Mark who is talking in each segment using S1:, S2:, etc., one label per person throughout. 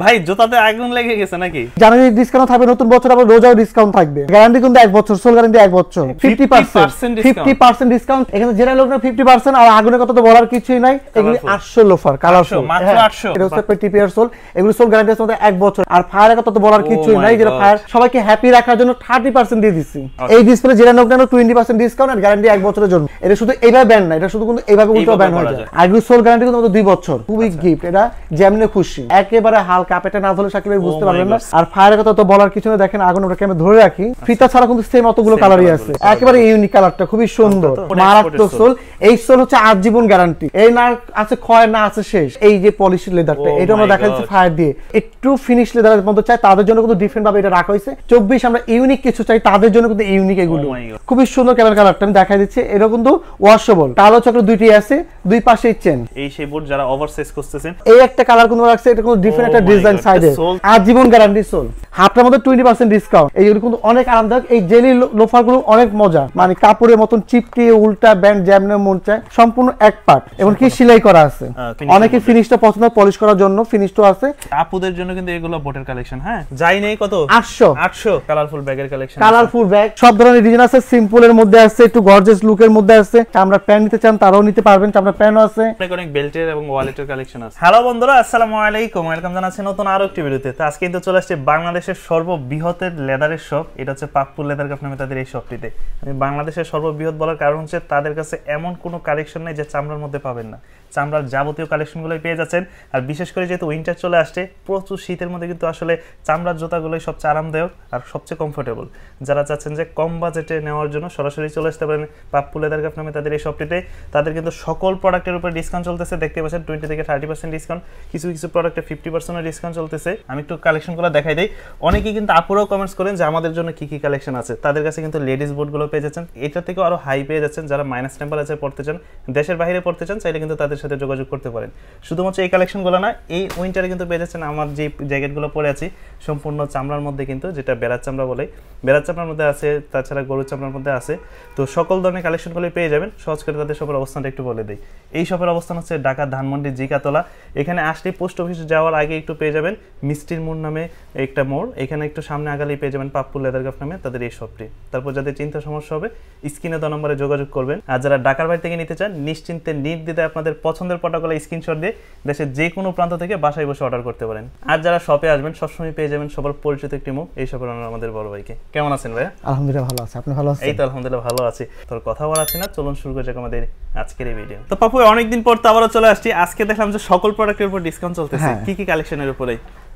S1: ভাই জুতাতে আগুন লেগে গেছে নাকি?
S2: জানুয়ারি ডিসকাউন্ট থাকবে নতুন বছর আবার রোজাও ডিসকাউন্ট থাকবে। গ্যারান্টি কিন্তু এক বছর সোল গ্যারান্টি এক বছর। Fifty
S1: 50%
S2: percent
S1: discount।
S2: Fifty percent discount এখানে যেটা লোক না ফিফটি পার্সেন্ট আর আগুনের কথা তো বলার কিছুই নাই। এগুলি
S1: Colourful।
S2: আটশো লোফার কালারফুল
S1: মাত্র 800
S2: এটা হচ্ছে টিপিআর সোল এগুলো সোল গ্যারান্টি আছে এক বছর। আর ফায়ারের কথা তো বলার
S1: Oh
S2: কিছুই নাই যেটা ফায়ার সবাইকে হ্যাপি রাখার জন্য থার্টি পার্সেন্ট দিয়ে দিচ্ছি। এই ডিসপ্লে যেটা লোক না টোয়েন্টি পার্সেন্ট ডিসকাউন্ট আর গ্যারান্টি এক বছরের জন্য। এটা শুধু এইভাবে ব্যান্ড না এটা শুধু কিন্তু এইভাবে উল্টো ব্যান্ড হয়ে যায়। আর এগুলো সোল গ্যারান্টি কিন্তু দুই বছর। খুবই গিফট এটা যেমনি খুশি। একেবারে হালকা পেটে না ধরলে সাকিব বুঝতে
S1: Oh
S2: পারবেন না। আর ফায়ারের কথা তো বলার কিছু না দেখেন আগুন ওটাকে আমি ধরে রাখি। ফিতা ছাড়া কিন্তু সেম অতগুলো কালারই আছে। একেবারে ইউনিক কালারটা খুবই সুন্দর। মারাত্মক সোল এই সোল হচ্ছে আজীবন গ্যারান্টি এই না আছে ক্ষয় না আছে শেষ। এই যে পলিশ লেদারটা
S1: Oh
S2: এটা আমরা দেখা যাচ্ছে ফায়ার দিয়ে। একটু ফিনিশ লেদারের মধ্যে চাই তাদের জন্য কিন্তু ডিফারেন্ট ভাবে এটা রাখা হয়েছে। চব্বিশ আমরা ইউনিক কিছু চাই তাদের জন্য কিন্তু ইউনিক এগুলো।
S1: Oh.
S2: খুবই সুন্দর ক্যামেরা কালারটা আমি দেখাই দিচ্ছি। এটা কিন্তু ওয়াশেবল কালো চক্র দুইটি আছে দুই পাশেই চেন
S1: এই সেই বোর্ড যারা ওভারসাইজ করতেছেন
S2: এই একটা কালার কোনো রাখছে এটা কোনো ডিফারেন্ট
S1: Oh
S2: একটা ডিজাইন সাইডে
S1: sole-
S2: আজীবন গ্যারান্টি সোল হাফটার মধ্যে টোয়েন্টি পার্সেন্ট ডিসকাউন্ট এইগুলো কিন্তু অনেক আরামদায়ক। এই জেলি লোফারগুলো অনেক মজা। মানে কাপড়ের মতন চিপকে উল্টা ব্যান্ড জ্যামনে মন চায়। সম্পূর্ণ এক পার্ট এবং কি সেলাই করা আছে। অনেকে। ফিনিশটা পছন্দ পলিশ করার জন্য ফিনিশটাও আছে।
S1: আপুদের জন্য কিন্তু এগুলো বোটের কালেকশন হ্যাঁ? যাই নেই কত?
S2: আটশো।
S1: আটশো। কালারফুল ব্যাগের কালেকশন
S2: কালারফুল ব্যাগ সব ধরনের ডিজাইন আছে। সিম্পল এর মধ্যে আছে একটু গর্জিয়াস লুকের মধ্যে আছে। আমরা প্যান্ট নিতে চান তারাও নিতে পারবেন। আমরা প্যান্টও আছে।
S1: অনেক অনেক বেল্টের এবং ওয়ালেটের কালেকশন আছে। হ্যালো বন্ধুরা আসসালামু আলাইকুম। ওয়েলকাম জানাচ্ছি নতুন আরও একটি ভিডিওতে। তো আজকে কিন্তু চলে আসছে বাংলাদেশের সর্ববৃহতের লেদারের শপ এটা হচ্ছে পাকপুর লেদার কাপ নামে তাদের এই শপটিতে আমি বাংলাদেশের সর্ববৃহৎ বলার কারণ হচ্ছে তাদের কাছে এমন কোনো কালেকশন নেই যে চামড়ার মধ্যে পাবেন না। চামড়ার যাবতীয় কালেকশনগুলোই পেয়ে যাচ্ছেন। আর বিশেষ করে যেহেতু উইন্টার চলে আসছে, প্রচুর শীতের মধ্যে কিন্তু আসলে চামড়ার জুতাগুলোই সবচেয়ে আরামদায়ক আর সবচেয়ে কমফোর্টেবল যারা চাচ্ছেন যে কম বাজেটে নেওয়ার জন্য সরাসরি চলে আসতে পারেন পাপ্পু লেদার কাপ নামে তাদের এই শপটিতে তাদের কিন্তু সকল প্রোডাক্টের উপর ডিসকাউন্ট চলতেছে। দেখতে পাচ্ছেন টোয়েন্টি থেকে থার্টি পার্সেন্ট ডিসকাউন্ট কিছু কিছু প্রোডাক্টে ফিফটি পার্সেন্টের ডিসকাউন্ট চলতেছে। আমি একটু কালেকশনগুলো দেখাই দিই। অনেকেই কিন্তু আপুরাও কমেন্টস করেন যে আমাদের জন্য কি কি কালেকশন আছে। তাদের কাছে কিন্তু লেডিস বোর্ডগুলো পেয়ে যাচ্ছেন। এটা থেকেও আরও হাই পেয়ে যাচ্ছেন যারা মাইনাস টেম্পারেচার পড়তে চান। দেশের বাইরে পড়তে চান, চাইলে কিন্তু তাদের সাথে যোগাযোগ করতে পারেন। শুধুমাত্র এই কালেকশনগুলো না, এই উইন্টারে কিন্তু পেয়ে যাচ্ছেন আমার যে জ্যাকেটগুলো পরে আছি। সম্পূর্ণ চামড়ার মধ্যে কিন্তু, যেটা বেড়ার চামড়া বলে। বেড়ার চামড়ার মধ্যে আছে, তাছাড়া গরুর চামড়ার মধ্যে আছে। তো সকল ধরনের কালেকশনগুলো পেয়ে যাবেন। সহজ করে তাদের শপের অবস্থানটা একটু বলে দিই। এই শপের অবস্থান হচ্ছে ঢাকা ধানমন্ডি জিকাতলা। এখানে আসলে পোস্ট অফিস যাওয়ার আগে একটু পেয়ে যাবেন মিষ্টির মোড় নামে একটা মোড়। এখানে একটু সামনে আগালেই পেয়ে যাবেন পাপ্পু লেদার কাপ নামে তাদের এই শপটি। তারপর যাদের চিন্তা সমস্যা হবে স্ক্রিনে দেওয়া নম্বরে যোগাযোগ করবেন। আর যারা ঢাকার বাড়ি থেকে নিতে চান নিশ্চিন্তে নির্দ্বিধে আপনাদের পছন্দের পটাগুলো স্ক্রিনশট দিয়ে দেশের যে কোনো প্রান্ত থেকে বাসায় বসে অর্ডার করতে পারেন। আর যারা শপে আসবেন সবসময় পেয়ে যাবেন সবার পরিচিত একটি মুখ এই শপের আমাদের বড় ভাইকে। কেমন আছেন ভাইয়া?
S2: আলহামদুলিল্লাহ ভালো আছে। আপনি ভালো আছেন?
S1: এই তো আলহামদুলিল্লাহ ভালো আছি। তোর কথা বলাচ্ছি না চলুন শুরু করে যাক আমাদের আজকের এই ভিডিও তো পাপু অনেকদিন পর তো আবারও চলে আসছি। আজকে দেখলাম যে সকল প্রোডাক্টের উপর ডিসকাউন্ট চলতেছে।
S2: কি
S1: কি কি কালেকশনের উপরে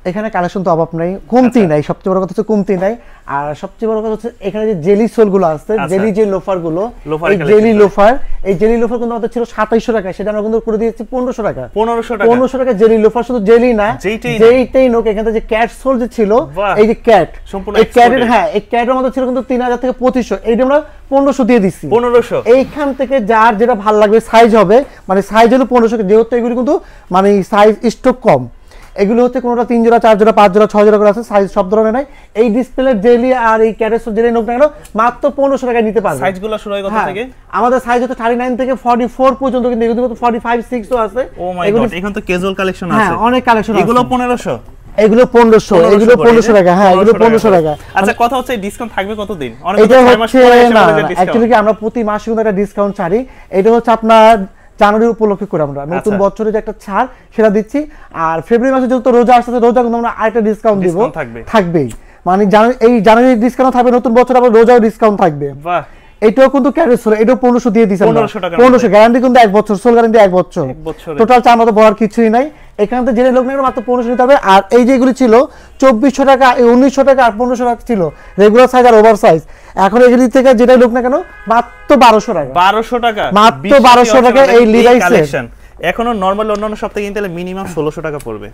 S2: এখানে কালেকশন তো অভাব নাই কমতি
S1: আচ্ছা।
S2: নাই সবচেয়ে বড় কথা হচ্ছে কমতি নাই। আর সবচেয়ে বড় কথা হচ্ছে এখানে যে জেলি সোলগুলো আছে
S1: আচ্ছা।
S2: জেলি যে
S1: লোফারগুলো
S2: এই জেলি লোফার এই জেলি লোফার কিন্তু আমাদের ছিল সাতাইশশো টাকা সেটা আমরা কিন্তু করে দিয়েছি পনেরোশো টাকা।
S1: পনেরোশো টাকা।
S2: পনেরোশো টাকা জেলি লোফার শুধু জেলি না
S1: যেইটাই
S2: নোক এখান যে ক্যাট সোল যে ছিল এই যে ক্যাট
S1: সম্পূর্ণ
S2: এই ক্যাটের। হ্যাঁ এই ক্যাটের মধ্যে ছিল কিন্তু তিন হাজার থেকে পঁচিশশো এইটা আমরা পনেরোশো দিয়ে দিচ্ছি
S1: পনেরোশো।
S2: এইখান থেকে যার যেটা ভালো লাগবে সাইজ হবে মানে সাইজ হলো পনেরোশো যেহেতু এগুলো কিন্তু মানে সাইজ স্টক কম। এগুলো হচ্ছে কোনোটা তিন জোড়া চার জোড়া পাঁচ জোড়া ছয় জোড়া করে আছে সাইজ সব ধরনের নাই। এই ডিসপ্লে জেলি আর এই ক্যারেস জেলি নোক না কেন মাত্র পনেরোশো টাকায় নিতে পারবে।
S1: সাইজগুলো শুরু হয় কত
S2: হ্যাঁ,
S1: থেকে?
S2: আমাদের সাইজ হচ্ছে থার্টি নাইন থেকে ফর্টি ফোর পর্যন্ত কিন্তু এগুলো কিন্তু ফর্টি ফাইভ সিক্সও আছে
S1: ও মাই গড এখানে তো ক্যাজুয়াল কালেকশন
S2: হ্যাঁ
S1: আছে।
S2: অনেক কালেকশন
S1: এগুলো পনেরোশো?
S2: এগুলো পনেরোশো এগুলো টাকা হ্যাঁ এগুলো টাকা।
S1: আচ্ছা কথা হচ্ছে ডিসকাউন্ট থাকবে কতদিন? অনেক মাস পরে
S2: আমরা প্রতি মাসে কিন্তু একটা ডিসকাউন্ট ছাড়ি। এটা হচ্ছে আপনার জানুয়ারি উপলক্ষে করে আমরা। নতুন
S1: আচ্ছা।
S2: বছরে যে একটা ছাড় সেটা দিচ্ছি। আর ফেব্রুয়ারি মাসে যেহেতু রোজা আসছে রোজা কিন্তু আমরা আরেকটা ডিসকাউন্ট দিব।
S1: থাকবে।
S2: থাকবেই। মানে এই জানুয়ারি ডিসকাউন্ট থাকবে নতুন বছর আবার রোজাও ডিসকাউন্ট থাকবে। এটাও কিন্তু ক্যারেজ হলো এটাও পনেরোশো দিয়ে দিচ্ছে
S1: 1500 টাকার
S2: পনেরোশো গ্যারান্টি কিন্তু এক বছর সোল গ্যারান্টি এক বছর। টোটাল চার মতো বলার কিছুই নাই। এখান থেকে জেনে লোক নেই মাত্র পনেরোশো নিতে হবে। আর এই যেগুলি ছিল চব্বিশশো টাকা এই উনিশশো টাকা আর পনেরোশো টাকা ছিল। রেগুলার সাইজ আর ওভার সাইজ এখন এগুলি থেকে যেটাই লোক না কেন মাত্র বারোশো টাকা।
S1: বারোশো টাকা।
S2: মাত্র 1200 টাকা এই এর।
S1: collection। এখনও নর্মাল অন্যান্য সপ্তাহে কিনতে হলে মিনিমাম ষোলোশো টাকা পড়বে।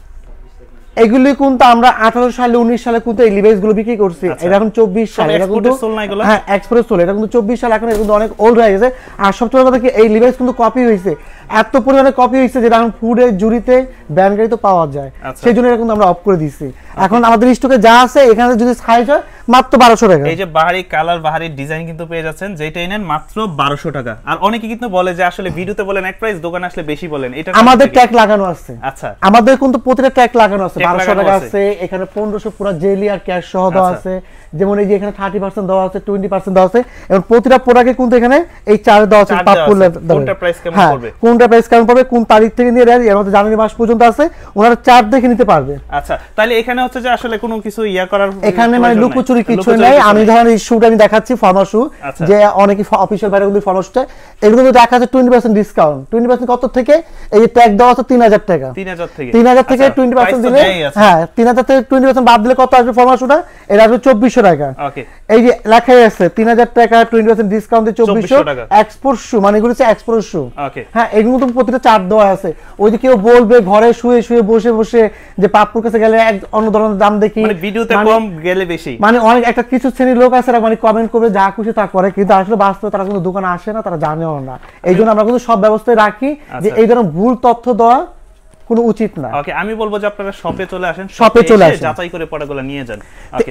S2: এগুলি কিন্তু আমরা আঠারো সালে উনিশ সালে কিন্তু এই লিভাইসগুলো বিক্রি করছি।
S1: আচ্ছা।
S2: এটা এখন চব্বিশ সাল।
S1: সব
S2: এটা কিন্তু? হ্যাঁ এক্সপ্রেস সোল এটা কিন্তু চব্বিশ সাল। এখন কিন্তু অনেক ওল্ড হয়ে গেছে। আর সবচেয়ে কথা কি এই লিভাইস কিন্তু কপি হয়েছে। এত পরিমাণে কপি হয়েছে যেটা এখন ফুডে জুড়িতে ব্যান গাড়ি তো পাওয়া যায়।
S1: আচ্ছা।
S2: সেই জন্য কিন্তু আমরা অফ করে দিচ্ছি এখন আমাদের স্টকে যা আছে এখানে যদি সাইজ হয় মাত্র বারোশো টাকা।
S1: এই যে বাহারি কালার বাহারি ডিজাইন কিন্তু পেয়ে যাচ্ছেন যেটাই নেন মাত্র বারোশো টাকা। আর অনেকে কিন্তু বলে যে আসলে ভিডিওতে বলেন এক প্রাইস দোকানে আসলে বেশি বলেন এটা
S2: আমাদের ট্যাগ লাগানো আছে।
S1: আচ্ছা।
S2: আমাদের কিন্তু প্রতিটা ট্যাগ লাগানো আছে। বারোশো টাকা
S1: আছে।
S2: আছে এখানে পনেরোশো পুরো জেলি আর ক্যাশ সহ দেওয়া
S1: আচ্ছা।
S2: আছে। যেমন এই যে এখানে থার্টি পার্সেন্ট দেওয়া আছে টোয়েন্টি পার্সেন্ট দেওয়া আছে এবং প্রতিটা প্রোডাক্টে কিন্তু এখানে এই চার্জ দেওয়া আছে
S1: আছে। price কেমন
S2: হ্যাঁ, কোনটা প্রাইস কেমন পড়বে কোন তারিখ থেকে নিয়ে এর মধ্যে জানুয়ারি মাস পর্যন্ত আছে ওনারা চার্জ দেখে নিতে পারবে।
S1: আচ্ছা তাহলে এখানে হচ্ছে যে আসলে কোনো কিছু ইয়া করার
S2: এখানে মানে লুকোচুরি কিছু নেই। আমি ধরেন এই শুটা আমি দেখাচ্ছি ফর্মাল শু
S1: আচ্ছা।
S2: যে অনেকে অফিসিয়াল বাইরে কিন্তু ফর্মাল শুটা এগুলো কিন্তু দেখা যাচ্ছে twenty percent discount twenty percent কত থেকে? এই যে ট্যাগ দেওয়া আছে তিন হাজার টাকা।
S1: 3000 থেকে।
S2: তিন হাজার থেকে
S1: আচ্ছা,
S2: টোয়েন্টি পার্সেন্ট
S1: price
S2: দিলে হ্যাঁ তিন হাজার থেকে টোয়েন্টি পার্সেন্ট বাদ দিলে কত আসবে ফর্মাল শুটা এটা আসবে চব্বিশশো টাকা। এই যে লেখাই আছে তিন হাজার টাকা টোয়েন্টি পার্সেন্ট ডিসকাউন্ট চব্বিশশো এক্সপোর্ট শু মানে এগুলো হচ্ছে এক্সপোর্ট শু হ্যাঁ এগুলো তো প্রতিটা চার্ট দেওয়া আছে। ওই যে কেউ বলবে ঘরে শুয়ে শুয়ে বসে বসে যে পাপ্পুর কাছে গেলে এক অন্য ধরনের দাম দেখি।
S1: মানে ভিডিওতে
S2: মানে-
S1: কম গেলে বেশি।
S2: মানে অনেক একটা কিছু শ্রেণির লোক আছে মানে কমেন্ট করবে যা খুশি তা করে কিন্তু আসলে বাস্তবে তারা কিন্তু দোকানে আসে না তারা জানেও না। এই জন্য আমরা কিন্তু সব ব্যবস্থায় রাখি যে
S1: আচ্ছা।
S2: এই ধরনের ভুল তথ্য দেওয়া কোনো উচিত না।
S1: ওকে আমি বলব যে আপনারা শপে চলে আসেন
S2: শপে চলে আসেন।
S1: যাচাই করে পড়াগুলো নিয়ে যান।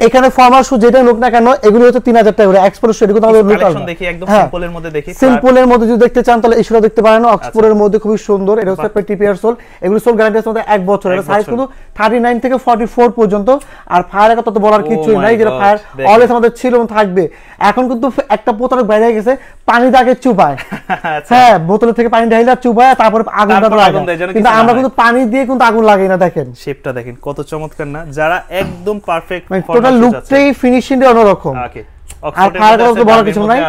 S2: এখানে ফর্মাল শু যেটা লোক না কেন এগুলো হচ্ছে তিন হাজার টাকা করে। এক্সপোর্ট শু এগুলো আমাদের লোকাল
S1: দেখি একদম সিম্পলের মধ্যে দেখি।
S2: সিম্পলের মধ্যে যদি দেখতে চান তাহলে ইস্যুটা দেখতে পারেন। অক্সফোর্ডের মধ্যে খুবই সুন্দর। এটা হচ্ছে টিপিআর সোল এগুলো সোল গ্যারান্টি আছে এক বছর এটা সাইজ। কিন্তু থার্টি নাইন থেকে ফর্টি ফোর পর্যন্ত। আর ফায়ারের কথা তো বলার
S1: Oh
S2: কিছুই নাই। যেটা ফায়ার। অলওয়েজ আমাদের ছিল এবং থাকবে। এখন কিন্তু একটা প্রতারক বাইরে গেছে। পানি দাগে চুপায়
S1: আচ্ছা।
S2: হ্যাঁ বোতলের থেকে পানি ঢাইলা চুপায় তারপরে আগুন লাগে কিন্তু আমরা কিন্তু পানি দিয়ে কিন্তু আগুন লাগাই না দেখেন।
S1: শেপটা দেখেন কত চমৎকার না? যারা একদম পারফেক্ট
S2: টোটাল লুকটাই ফিনিশিং অন্যরকম।
S1: ওকে
S2: আর তো বড় কিছু নাই।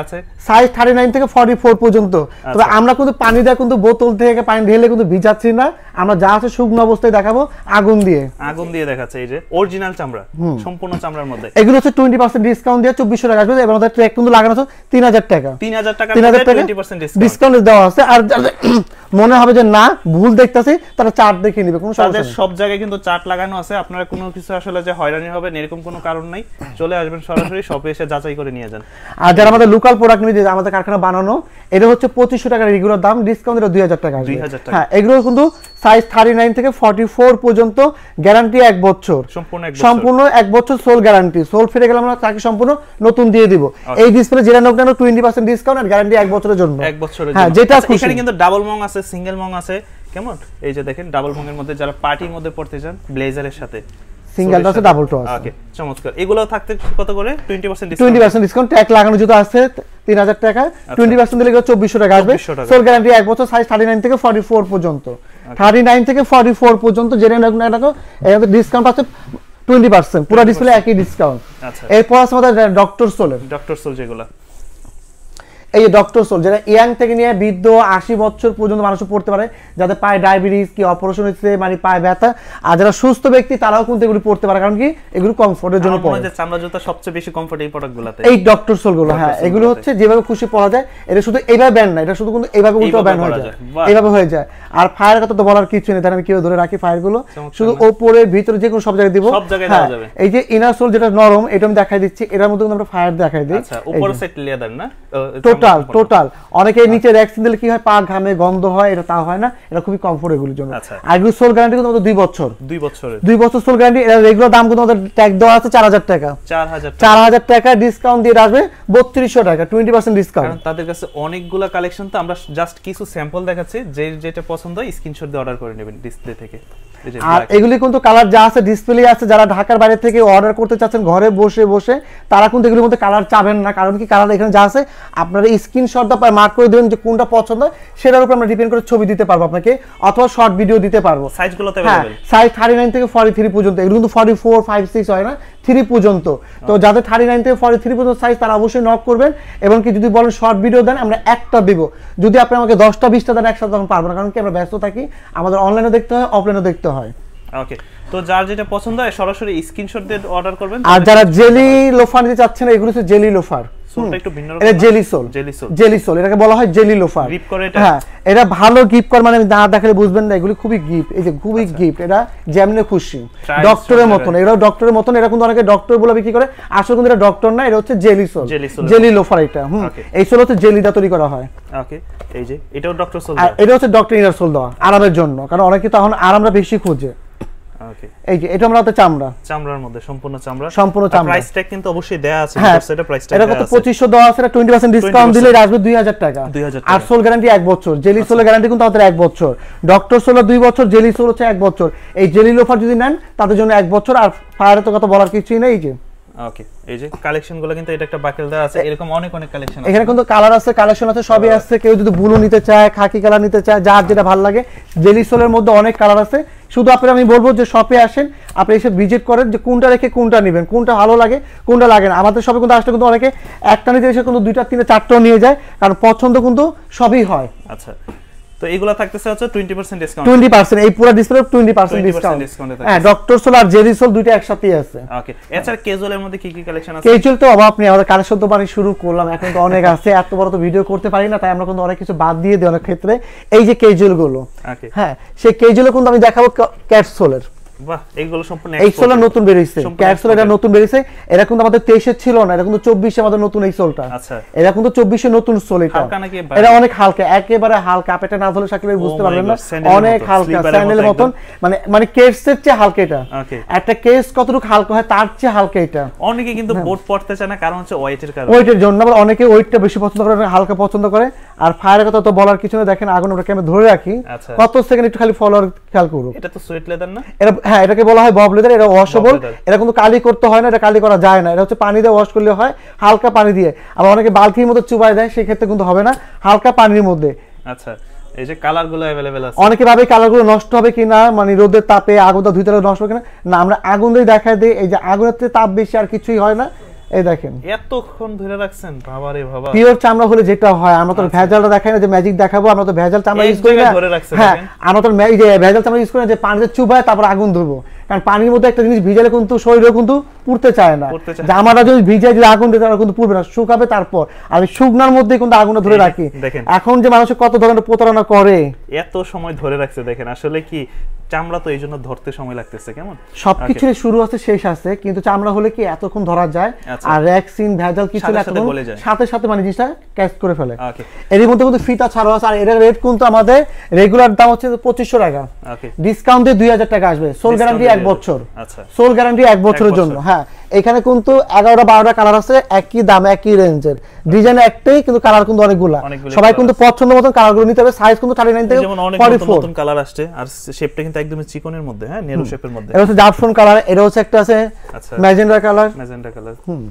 S2: সাইজ থার্টি নাইন থেকে ফর্টি ফোর পর্যন্ত। তবে
S1: আচ্ছা।
S2: আমরা কিন্তু পানি দিয়ে কিন্তু বোতল থেকে পানি ঢেলে কিন্তু ভিজাচ্ছি না। আমরা যা আছে শুকনো অবস্থায় দেখাবো আগুন দিয়ে।
S1: আগুন দিয়ে দেখাচ্ছে এই যে অরিজিনাল চামড়া সম্পূর্ণ চামড়ার মধ্যে।
S2: এগুলো হচ্ছে টোয়েন্টি পার্সেন্ট ডিসকাউন্ট দিয়ে চব্বিশশো টাকা আসবে। এবং আমাদের ট্র্যাক কিন্তু লাগানো আছে তিন হাজার টাকা।
S1: তিন হাজার টাকা ডিসকাউন্ট
S2: ডিসকাউন্ট দেওয়া আছে। আর মনে হবে যে না ভুল দেখতেছি তারা চার্ট দেখে নিবে কোনো সমস্যা নেই।
S1: সব জায়গায় কিন্তু চার্ট লাগানো আছে। আপনারা কোনো কিছু আসলে যে হয়রানি হবে এরকম কোনো কারণ নাই। চলে আসবেন সরাসরি শপে এসে যাচাই করে নিয়ে যান।
S2: আর যারা আমাদের লোকাল প্রোডাক্ট নিবে যে আমাদের কারখানা বানানো এটা হচ্ছে পঁচিশশো টাকার রেগুলার দাম ডিসকাউন্ট এটা দুই হাজার টাকা
S1: 2000
S2: হ্যাঁ এগুলো কিন্তু সাইজ থার্টি নাইন থেকে ফর্টি ফোর পর্যন্ত গ্যারান্টি এক বছর।
S1: সম্পূর্ণ এক বছর।
S2: সম্পূর্ণ এক বছর সোল গ্যারান্টি সোল ফিরে গেলে আমরা তাকে সম্পূর্ণ নতুন দিয়ে দিব। এই ডিসপ্লে যেটা নোক নেন টোয়েন্টি পার্সেন্ট ডিসকাউন্ট আর গ্যারান্টি এক বছরের জন্য।
S1: এক বছরের
S2: হ্যাঁ যেটা
S1: আচ্ছা,
S2: খুশি।
S1: কিন্তু ডাবল মং আছে সিঙ্গেল মং আছে। কেমন? এই যে দেখেন ডাবল মং এর মধ্যে যারা পার্টির মধ্যে পড়তে চান ব্লেজারের সাথে।
S2: সিঙ্গেলটা আছে ডাবলটা আছে
S1: ওকে চমৎকার। এগুলো থাকতে কত করে? 20%
S2: twenty
S1: discount
S2: percent discount tag লাগানো যেটা আছে তিন হাজার টাকা। টোয়েন্টি পার্সেন্ট দিলে চব্বিশশো টাকা আসবে।
S1: 2400
S2: সোল গ্যারান্টি এক বছর সাইজ থার্টি নাইন থেকে ফর্টি ফোর পর্যন্ত। থার্টি নাইন থেকে ফর্টি ফোর পর্যন্ত জেনে রাখুন না রাখো এখানে ডিসকাউন্ট আছে টোয়েন্টি পার্সেন্ট পুরো ডিসপ্লে একই ডিসকাউন্ট
S1: আচ্ছা।
S2: এরপর আছে আমাদের ডক্টর সোলের
S1: ডক্টর সোল যেগুলো।
S2: এই যে ডক্টর সোল যেটা ইয়াং থেকে নিয়ে বৃদ্ধ আশি বছর পর্যন্ত মানুষ পড়তে পারে যাদের পায়ে ডায়াবেটিস কি অপারেশন হচ্ছে মানে পায়ে ব্যথা আর যারা সুস্থ ব্যক্তি তারাও কিন্তু এগুলো পড়তে পারে কারণ কি এগুলো কমফোর্টের জন্য পড়ে।
S1: চামড়া জুতা সবচেয়ে বেশি কমফোর্ট এই প্রোডাক্টগুলোতে
S2: এই ডক্টর সোলগুলো হ্যাঁ এগুলো হচ্ছে যেভাবে খুশি পড়া যায় এটা শুধু এইভাবে ব্যান না এটা শুধু কিন্তু এইভাবে উল্টো ব্যান হয়ে যায়। এইভাবে হয়ে যায়। আর ফায়ার কথা তো বলার কিছু নেই তাহলে আমি কীভাবে ধরে রাখি
S1: ফায়ারগুলো?
S2: শুধু? ওপরে ভিতরে যে কোনো সব জায়গায় দিব।
S1: সব জায়গায়
S2: হ্যাঁ,
S1: দেওয়া যাবে।
S2: এই যে ইনার সোল যেটা নরম এটা আমি দেখাই দিচ্ছি এটার মধ্যে কিন্তু আমরা ফায়ার দেখাই দিই।
S1: আচ্ছা উপর সেট লেদার না?
S2: টোটাল টোটাল টোটাল অনেকে নিচে র্যাক্সিন দিলে কি হয়? পা ঘামে গন্ধ হয় এটা তা হয় না। এটা খুবই কমফোর্ট এগুলোর জন্য এগুলো সোল গ্যারান্টি কিন্তু আমাদের দুই বছর।
S1: দুই বছরের।
S2: দুই বছর সোল গ্যারান্টি এটা রেগুলার দাম কিন্তু আমাদের ট্যাগ দেওয়া আছে চার হাজার টাকা।
S1: চার হাজার
S2: চার হাজার টাকা ডিসকাউন্ট দিয়ে আসবে বত্রিশশো টাকা টোয়েন্টি পার্সেন্ট ডিসকাউন্ট
S1: কারণ তাদের কাছে অনেকগুলা কালেকশন তো আমরা জাস্ট কিছু স্যাম্পল দেখাচ্ছি যে যেটা পছন্দ হয় স্ক্রিনশট দিয়ে অর্ডার করে নেবেন ডিসপ্লে থেকে।
S2: আর এগুলি কিন্তু কালার যা আছে ডিসপ্লে আছে যারা ঢাকার বাইরে থেকে অর্ডার করতে চাচ্ছেন ঘরে বসে বসে তারা কিন্তু এগুলির মধ্যে কালার চাবেন না। কারণ কি? কালার এখানে যা আছে আপনারা স্ক্রিনশট দা মার্ক করে দেবেন যে কোনটা পছন্দ হয়, সেটার উপর আমরা ডিপেন্ড করে ছবি দিতে পারব আপনাকে অথবা শর্ট ভিডিও দিতে পারব।
S1: সাইজগুলোতে
S2: হ্যাঁ সাইজ থার্টি নাইন থেকে ফর্টি থ্রি পর্যন্ত। এগুলো কিন্তু ফর্টি ফোর ফাইভ সিক্স হয় না থ্রি পর্যন্ত। তো যাদের থার্টি নাইন থেকে ফর্টি থ্রি পর্যন্ত সাইজ তারা অবশ্যই নক করবেন এবং কি যদি বলেন শর্ট ভিডিও দেন আমরা একটা দিব। যদি আপনি আমাকে দশটা বিশটা দেন একসাথে তখন পারব না। কারণ কি? আমরা ব্যস্ত থাকি আমাদের অনলাইনে দেখতে হয় অফলাইনে দেখতে হয়।
S1: ওকে তো যার যেটা পছন্দ হয় সরাসরি স্ক্রিনশট দিয়ে অর্ডার করবেন।
S2: আর যারা জেলি লোফার নিতে চাচ্ছেন এগুলো হচ্ছে জেলি লোফার
S1: সোলটা একটু ভিন্ন
S2: এটা jelly sole
S1: jelly sole
S2: jelly sole এটাকে বলা হয় জেলি লোফার
S1: Grip করে এটা?
S2: হ্যাঁ এটা ভালো গিফট করে মানে না দেখালে বুঝবেন না এগুলি খুবই গিফট এই যে খুবই গিফট এটা যেমনি খুশি। ডক্টরের মতন এটা ডক্টরের মতন এটা কিন্তু অনেকে ডক্টর বলে বিক্রি করে আসলে কিন্তু এটা ডক্টর না এটা হচ্ছে জেলি সোল জেলি লোফার এটা হুম। এই সোল হচ্ছে তৈরি করা হয়।
S1: ওকে এই যে এটাও ডক্টর সোল
S2: এটা হচ্ছে ডক্টর ইনার সোল দেওয়া আরামের জন্য। কারণ অনেকে তখন আরামটা বেশি খোঁজে। এই যে এটা আমরা চামড়া।
S1: চামড়ার মধ্যে সম্পূর্ণ চামড়া।
S2: সম্পূর্ণ চামড়া।
S1: প্রাইস ট্যাগ কিন্তু অবশ্যই দেয়া আছে প্রাইস ট্যাগ
S2: এটা কত? পঁচিশশো দেওয়া আছে টোয়েন্টি পার্সেন্ট ডিসকাউন্ট দিলে আসবে দুই হাজার টাকা।
S1: 2000
S2: আর সোল গ্যারান্টি এক বছর জেলি সোল গ্যারান্টি কিন্তু আমাদের এক বছর। ডক্টর সোল দুই বছর জেলি সোল হচ্ছে এক বছর। এই জেলি লোফার যদি নেন তাদের জন্য এক বছর আর ফায়ারে তো কথা বলার কিছুই নেই এই যে।
S1: ওকে এই যে কালেকশনগুলো কিন্তু এটা একটা বাকেল দেওয়া আছে এরকম অনেক অনেক কালেকশন আছে।
S2: এখানে কিন্তু কালার আছে কালেকশন আছে সবই আছে। কেউ যদি ব্লু নিতে চায় খাকি কালার নিতে চায় যার যেটা ভালো লাগে। জেলি সোলের মধ্যে অনেক কালার আছে। শুধু আপনি আমি বলব যে শপে আসেন আপনি এসে ভিজিট করেন যে কোনটা রেখে কোনটা নেবেন কোনটা ভালো লাগে কোনটা লাগে না। আমাদের শপে কিন্তু আসলে কিন্তু অনেকে একটা নিতে এসে কিন্তু দুইটা তিনটা চারটাও নিয়ে যায় কারণ পছন্দ কিন্তু সবই হয়।
S1: আচ্ছা তো এগুলো থাকতেছে হচ্ছে 20% ডিসকাউন্ট
S2: টোয়েন্টি পার্সেন্ট এই পুরো ডিসপ্লে
S1: 20%
S2: ডিসকাউন্ট। হ্যাঁ ডক্টর সোল আর জেলি সোল দুটো একসাথেই আছে।
S1: ওকে এছাড়া ক্যাজুয়ালের মধ্যে কি কি কালেকশন আছে?
S2: কেজুয়াল তো অভাব নেই আমাদের কালেকশন তো মানে শুরু করলাম এখন তো অনেক আছে এত বড় তো ভিডিও করতে পারি না তাই আমরা কিন্তু অনেক কিছু বাদ দিয়ে দিই অনেক ক্ষেত্রে। এই যে কেজুয়ালগুলো
S1: ওকে
S2: হ্যাঁ সেই কেজুয়াল কিন্তু আমি দেখাবো ক্যাটসোলের
S1: বাহ সম্পূর্ণ।
S2: নতুন। এটা কিন্তু আমাদের ছিল না এটা কিন্তু আমাদের নতুন
S1: আচ্ছা।
S2: এটা কিন্তু চব্বিশে নতুন সোল এটা।
S1: হালকা নাকি ভারী?
S2: এটা অনেক হালকা একেবারে হালকা এটা না ধরলে সাকিব বুঝতে পারবেন না। অনেক হালকা স্যান্ডেলের মতন। মানে মানে কেসের চেয়ে হালকা এটা। একটা কেস কতটুকু হালকা হয় তার চেয়ে হালকা এটা।
S1: অনেকে কিন্তু বোর্ড পড়তে চায় না কারণ হচ্ছে ওয়েটের কারণে।
S2: ওয়েটের জন্য আবার অনেকে ওয়েটটা বেশি পছন্দ করে হালকা পছন্দ করে। আর ফায়ারের কথা তো বলার কিছু না দেখেন আগুন ওটাকে আমি ধরে রাখি।
S1: আচ্ছা।
S2: কত সেকেন্ড একটু খালি ফলোয়ার খেয়াল করুক।
S1: এটা তো সুইট লেদার না?
S2: হ্যাঁ এটাকে বলা হয় বব লেদার এটা ওয়াশেবল
S1: leather।
S2: এটা কিন্তু কালি করতে হয় না এটা কালি করা যায় না এটা হচ্ছে পানি দিয়ে ওয়াশ করলে হয় হালকা পানি দিয়ে আবার অনেকে বালতির মতো চুবাই দেয় সেই ক্ষেত্রে কিন্তু হবে না হালকা পানির মধ্যে
S1: আচ্ছা এই যে কালার গুলো अवेलेबल আছে
S2: অনেকে ভাবে কালারগুলো নষ্ট হবে কিনা মানে রোদের তাপে আগুনটা ধুইতে হলে নষ্ট হবে কিনা না আমরা আগুন দিয়ে দেখাই দিই এই যে আগুনের থেকে তাপ বেশি আর কিছুই হয় না এই দেখেন।
S1: এতক্ষণ ধরে রাখছেন? বাবা রে বাবা।
S2: পিওর চামড়া হলে যেটা হয় আমরা তো ভেজালটা দেখাই না যে ম্যাজিক দেখাবো আমরা তো ভেজাল চামড়া ইউজ করি না। হ্যাঁ আমরা তো যে ভেজাল চামড়া ইউজ করি না যে পানিতে চুবায় তারপর আগুন ধরবো। কারণ পানির মধ্যে একটা জিনিস ভিজালে কিন্তু শরীরে কিন্তু পুড়তে চায় না। জামাটা যদি ভিজায় যদি আগুন দিতে তাহলে কিন্তু পুড়বে না শুকাবে তারপর। আমি শুকনার মধ্যে কিন্তু আগুনটা ধরে রাখি।
S1: দেখেন।
S2: এখন যে মানুষ কত ধরনের প্রতারণা করে।
S1: এত সময় ধরে রাখছে দেখেন। আসলে কি চামড়া তো এই জন্য ধরতে সময় লাগতেছে কেমন?
S2: সবকিছু শুরু আছে শেষ আছে কিন্তু চামড়া হলে কি এতক্ষণ ধরা যায়?
S1: আচ্ছা।
S2: আর ভ্যাকসিন ভেজাল কিছু
S1: সাথে সাথে
S2: মানে জিনিসটা ক্যাচ করে ফেলে। এর মধ্যে কিন্তু ফিতা ছাড়া আছে আর এর রেট কিন্তু আমাদের রেগুলার দাম হচ্ছে পঁচিশশো টাকা। ডিসকাউন্টে ডিসকাউন্ট দুই হাজার টাকা আসবে। সোল গ্যারান্টি এক বছর।
S1: আচ্ছা।
S2: সোল গ্যারান্টি এক বছরের জন্য হ্যাঁ। এখানে কিন্তু এগারোটা বারোটা কালার আছে একই দাম একই রেঞ্জের ডিজাইন একটাই কিন্তু কালার কিন্তু অনেকগুলা। সবাই কিন্তু পছন্দ মতন কালারগুলো নিতে হবে। সাইজ কিন্তু থার্টি নাইন থেকে ফর্টি ফোর
S1: নতুন কালার আসছে আর শেপটা কিন্তু একদম চিকনের মধ্যে হ্যাঁ নেরো শেপের মধ্যে।
S2: এটা হচ্ছে জাফরন কালার এটা হচ্ছে একটা আছে ম্যাজেন্ডা কালার
S1: ম্যাজেন্ডা কালার হুম।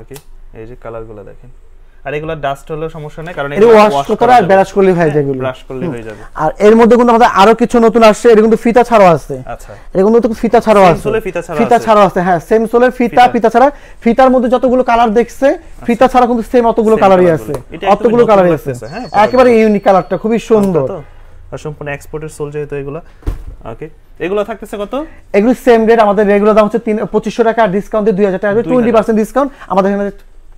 S1: ওকে এই যে কালারগুলো দেখেন। আর এগুলো ডাস্ট সমস্যা নেই কারণ
S2: এটা ওয়াশ আর ব্রাশ করলে হয় যেগুলো
S1: ব্রাশ করলে হয়ে যাবে।
S2: আর এর মধ্যে কিন্তু আমাদের আরও কিছু নতুন আসছে এটা কিন্তু ফিতা ছাড়াও আছে।
S1: আচ্ছা।
S2: এটা কিন্তু ফিতা ছাড়াও আছে।
S1: ফিতা ছাড়া
S2: ফিতা ছাড়াও আছে হ্যাঁ সেম সোলের ফিতা
S1: ফিতা।
S2: ছাড়া। ফিতার মধ্যে যতগুলো কালার দেখছে ফিতা ছাড়া কিন্তু সেম অতগুলো কালারই আছে। অতগুলো কালারই আছে।
S1: হ্যাঁ,
S2: একেবারে ইউনিক কালারটা খুবই সুন্দর।
S1: আর সম্পূর্ণ এক্সপোর্টের সোল যেহেতু এগুলো। ওকে এগুলো থাকতেছে কত?
S2: এগুলো সেম রেট আমাদের রেগুলার দাম হচ্ছে পঁচিশশো টাকা ডিসকাউন্ট দিয়ে দুই হাজার টাকা। আসবে
S1: 2000
S2: টোয়েন্টি পার্সেন্ট ডিসকাউন্ট আমাদের এখানে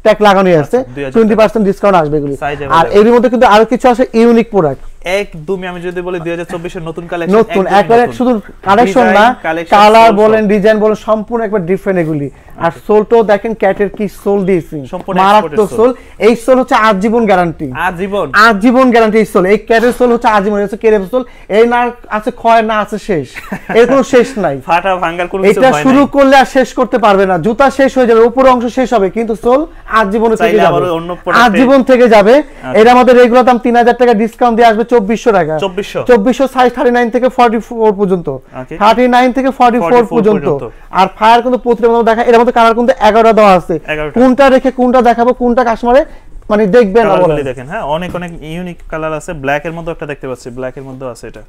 S2: ট্যাগ লাগানোই আছে টোয়েন্টি পার্সেন্ট ডিসকাউন্ট আসবে এগুলি। আর এর মধ্যে কিন্তু আরও কিছু আছে ইউনিক প্রোডাক্ট
S1: একদমই আমি যদি বলি 2024 এর নতুন কালেকশন
S2: নতুন একবারে শুধু কালেকশন না কালার বলেন ডিজাইন বলেন সম্পূর্ণ একবার ডিফারেন্ট এগুলি। আর সোলটাও দেখেন ক্যাটের কি সোল দিয়েছি। মারাত্মক সোল এই সোল হচ্ছে আজীবন গ্যারান্টি
S1: আজীবন।
S2: আজীবন গ্যারান্টি এই সোল এই ক্যাটের সোল হচ্ছে আজীবন হচ্ছে কেরেব সোল এই না আছে ক্ষয় না আছে শেষ। এর কোনো শেষ নাই।
S1: ফাটা ভাঙ্গার কোনো কিছু
S2: এটা শুরু করলে আর শেষ করতে পারবে না। জুতা শেষ হয়ে যাবে উপরের অংশ শেষ হবে কিন্তু সোল আজীবনে থেকে যাবে। আজীবন থেকে যাবে। এটা আমাদের রেগুলার দাম তিন হাজার টাকা ডিসকাউন্ট দিয়ে আসবে চব্বিশশো টাকা। চব্বিশশো? সাইজ থার্টি নাইন থেকে ফর্টি ফোর পর্যন্ত। থার্টি নাইন থেকে ফর্টি ফোর পর্যন্ত।
S1: পর্যন্ত।
S2: আর ফায়ার কিন্তু প্রতিটা মধ্যে দেখা এর মধ্যে কালার কিন্তু এগারোটা দেওয়া আছে। কোনটা রেখে কোনটা দেখাবো কোনটা কাস্টমারে মানে দেখবে না
S1: কালারগুলি
S2: বলে
S1: দেখেন হ্যাঁ অনেক অনেক ইউনিক কালার আছে। ব্ল্যাক এর মধ্যে একটা দেখতে পাচ্ছি। ব্ল্যাক এর মধ্যে আছে এটা।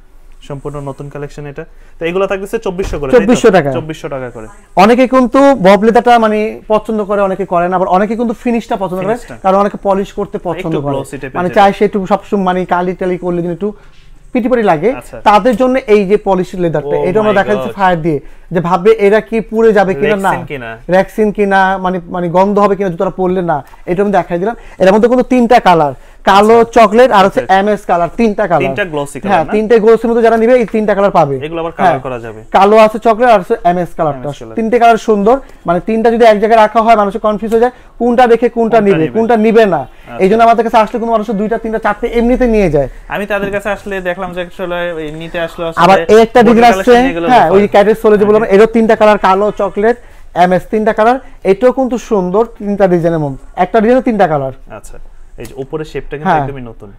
S1: সম্পূর্ণ নতুন কালেকশন এটা। তো এগুলো থাকতেছে 2400 করে
S2: 2400 টাকা।
S1: 2400 টাকা করে।
S2: অনেকে কিন্তু ববলেদাটা মানে পছন্দ করে অনেকে করে না আবার অনেকে কিন্তু ফিনিশটা পছন্দ করে কারণ অনেকে পলিশ করতে পছন্দ করে। মানে। চাই সে একটু সবসময় মানে কালি টালি করলে কিন্তু একটু পিটিপাটি লাগে।
S1: আচ্ছা।
S2: তাদের জন্য এই যে পলিশ লেদারটা
S1: Oh
S2: এটা আমরা দেখা যাচ্ছে ফায়ার দিয়ে যে ভাববে এরা কি পুড়ে যাবে কিনা না।
S1: Rexin কিনা।
S2: মানে মানে গন্ধ হবে কিনা জুতোটা পরলে না এটা আমি দেখাই দিলাম। এর মধ্যে কিন্তু তিনটা কালার কালো চকলেট আর হচ্ছে এমএস কালার তিনটা কালার
S1: তিনটা glossy color
S2: হ্যাঁ? তিনটে গ্লোসির মধ্যে যারা নিবে এই তিনটা কালার পাবে।
S1: এগুলো আবার কালার
S2: হ্যাঁ।
S1: করা যাবে।
S2: কালো আছে চকলেট আর হচ্ছে এমএস কালারটা। তিনটে কালার সুন্দর মানে তিনটা যদি এক জায়গায় রাখা হয় মানুষ কনফিউজ হয়ে যায় কোনটা দেখে কোনটা
S1: নিবে।
S2: কোনটা নিবে না। এই জন্য আমাদের কাছে আসলে কোনো মানুষ দুইটা তিনটা চারটে এমনিতে নিয়ে যায়।
S1: আমি তাদের কাছে আসলে দেখলাম যে আসলে নিতে আসলে
S2: আবার এই একটা ডিজাইন আসছে হ্যাঁ ওই
S1: হয়।
S2: ক্যাটের সোলে যে বললাম এরও তিনটা কালার কালো চকলেট এমএস তিনটা কালার এটাও কিন্তু সুন্দর তিনটা ডিজাইনের মধ্যে। একটা ডিজাইনে তিনটা কালার
S1: আচ্ছা। এই যে উপরের শেপটা কিন্তু
S2: হ্যাঁ।
S1: একদমই নতুন।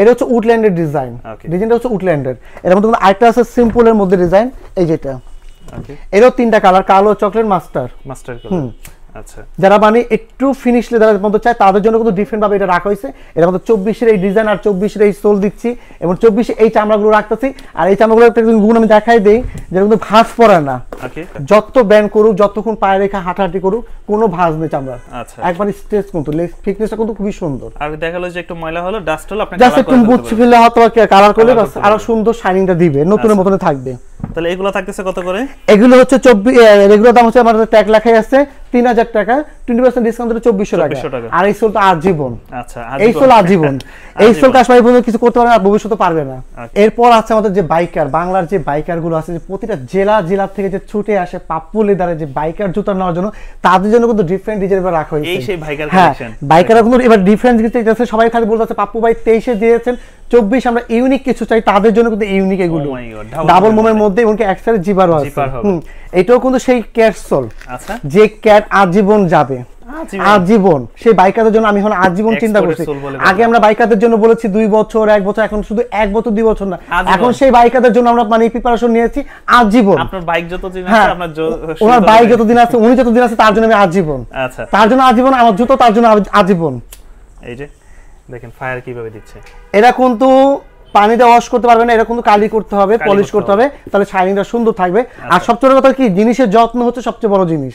S2: এটা হচ্ছে উডল্যান্ডের ডিজাইন ডিজাইনটা হচ্ছে উডল্যান্ডের এর মধ্যে আরেকটা আছে সিম্পলের মধ্যে ডিজাইন এই যেটা। এরও তিনটা কালার কালো চকলেট মাস্টার
S1: মাস্টার কালার আচ্ছা।
S2: যারা মানে একটু ফিনিশ লেদারের মধ্যে চায় তাদের জন্য কিন্তু ডিফারেন্ট ভাবে এটা রাখা হয়েছে। এর মধ্যে চব্বিশের এই ডিজাইন আর চব্বিশের এই সোল দিচ্ছি। এবং চব্বিশে এই চামড়াগুলো রাখতেছি। আর এই চামড়াগুলো একটা গুণ আমি দেখাই দিই যেটা কিন্তু ভাঁজ পড়ে না। যত ব্যান করুক যতক্ষণ পায়ে রেখা হাঁটাহাঁটি করুক কোনো ভাঁজ নেই চামড়া
S1: আচ্ছা।
S2: একবার স্ট্রেচ কিন্তু ফিটনেসটা কিন্তু খুবই সুন্দর।
S1: আর দেখা গেলো যে একটু ময়লা হলো ডাস্ট হলো আপনি
S2: জাস্ট একটু মুছ ফেলে হয়তো কালার করলে
S1: আরও
S2: সুন্দর শাইনিংটা দিবে নতুনের মতন থাকবে।
S1: তাহলে এগুলো থাকতেছে কত করে?
S2: এগুলো হচ্ছে চব্বিশ এগুলো দাম হচ্ছে আমাদের ট্যাগ লেখাই আছে তিন হাজার টাকা। টোয়েন্টি পার্সেন্ট ডিসকাউন্ট চব্বিশশো টাকা। আর এই সোল আজীবন।
S1: আচ্ছা
S2: এই সোল
S1: আজীবন।
S2: আজীবন এই সোল কাশ্মীর পর্যন্ত কিছু করতে পারবে আর ভবিষ্যতে পারবে না। এরপর আছে আমাদের যে বাইকার বাংলার যে বাইকারগুলো আছে যে প্রতিটা জেলা জেলা থেকে যে ছুটে আসে পাপ্পু লেদারে যে বাইকার জুতা নেওয়ার জন্য তাদের জন্য কিন্তু ডিফারেন্ট রাখা হয়েছে। হ্যাঁ
S1: collection।
S2: বাইকাররা কিন্তু এবার ডিফারেন্স দিতে সবাই খালি বলতেছে পাপ্পু ভাই তেইশে দিয়েছেন চব্বিশ আমরা ইউনিক কিছু চাই তাদের জন্য কিন্তু ইউনিক এগুলো।
S1: Oh
S2: ডাবল
S1: মোমের
S2: মোমের মধ্যে এমনকি একসাথে জিবারও আছে।
S1: হবে।
S2: হুম, এটাও কিন্তু সেই ক্যাটসল
S1: আচ্ছা।
S2: যে ক্যাট আজীবন যাবে।
S1: আজীবন।
S2: সেই বাইকারদের জন্য আমি এখন আজীবন চিন্তা করছি। আগে আমরা বাইকারদের জন্য বলেছি দুই বছর এক বছর এখন শুধু এক বছর দুই বছর না। এখন সেই বাইকারদের জন্য আমরা মানে প্রিপারেশন নিয়েছি আজীবন।
S1: আপনার বাইক যত দিন
S2: হ্যাঁ
S1: আছে আপনার
S2: ওনার বাইক যতদিন আছে উনি যতদিন আছে তার জন্য আমি আজীবন।
S1: আচ্ছা।
S2: তার জন্য আজীবন আমার জুতো তার জন্য আজীবন।
S1: এই যে। দেখেন ফায়ার কীভাবে দিচ্ছে।
S2: এরা কিন্তু পানিতে ওয়াশ করতে পারবে না এটা কিন্তু কালি করতে হবে পলিশ
S1: করতে
S2: হবে। তাহলে শাইনিংটা সুন্দর থাকবে। আর সবচেয়ে বড় কথা কি জিনিসের যত্ন হচ্ছে সবচেয়ে বড় জিনিস।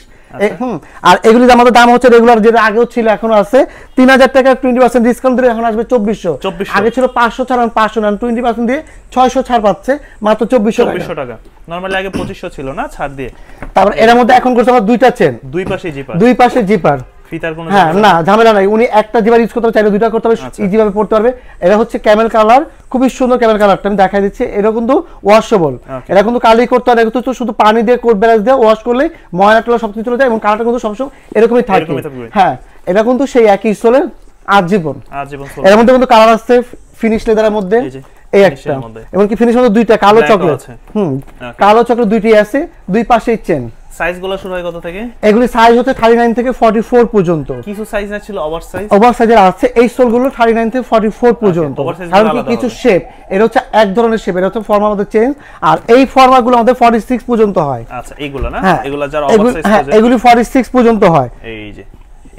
S2: হুম আর এগুলি আমাদের দাম হচ্ছে রেগুলার যেটা আগেও ছিল এখনও আছে তিন হাজার টাকা টোয়েন্টি পার্সেন্ট ডিসকাউন্ট দিলে এখন আসবে চব্বিশশো।
S1: 2400
S2: আগে ছিল পাঁচশো ছাড় পাঁচশো না টোয়েন্টি পার্সেন্ট দিয়ে ছয়শো ছাড় পাচ্ছে মাত্র চব্বিশশো টাকা।
S1: চব্বিশশো টাকা। নর্মালি আগে পঁচিশশো ছিল না ছাড় দিয়ে।
S2: তারপর এর মধ্যে এখন করছে আমার দুইটা চেন
S1: দুই পাশে জিপার
S2: দুই পাশে জিপার
S1: ফিতার কোনো
S2: হ্যাঁ না ঝামেলা নাই। উনি একটা জিবার ইউজ করতে হবে চাইলে দুইটা করতে হবে
S1: আচ্ছা।
S2: পড়তে পারবে। এটা হচ্ছে ক্যামেল কালার খুবই সুন্দর ক্যামেল কালারটা আমি দেখাই দিচ্ছি। এটা কিন্তু ওয়াশেবল এটা কিন্তু কালি করতে হয় কিন্তু শুধু পানি দিয়ে কোট দিয়ে ওয়াশ করলে ময়লা টলা সব কিছু চলে যায় এবং কালারটা কিন্তু সবসময় এরকমই থাকে। হ্যাঁ এটা কিন্তু সেই একই আজীবন।
S1: আজীবন
S2: এর মধ্যে কিন্তু কালার আসছে ফিনিশ লেদারের মধ্যে
S1: এই
S2: একটা। এমনকি ফিনিশ মধ্যে দুইটা কালো চকলেট
S1: আছে।
S2: হুম কালো চকলেট দুইটি আছে দুই পাশেই চেন
S1: সাইজগুলো শুরু হয় কত থেকে?
S2: এগুলি সাইজ হচ্ছে থার্টি নাইন থেকে ফর্টি ফোর পর্যন্ত।
S1: কিছু সাইজ ছিল ওভার সাইজ
S2: ওভার সাইজের আছে এই সোলগুলো থার্টি নাইন থেকে ফর্টি ফোর পর্যন্ত। কারণ কি কিছু শেপ এটা হচ্ছে এক ধরনের শেপ এটা হচ্ছে ফর্মা আমাদের চেঞ্জ আর এই ফর্মাগুলো আমাদের ফর্টি সিক্স পর্যন্ত হয়।
S1: আচ্ছা এইগুলো না?
S2: হ্যাঁ
S1: এগুলো যারা ওভার সাইজ
S2: হ্যাঁ এগুলি ফর্টি সিক্স পর্যন্ত হয়।
S1: এই যে।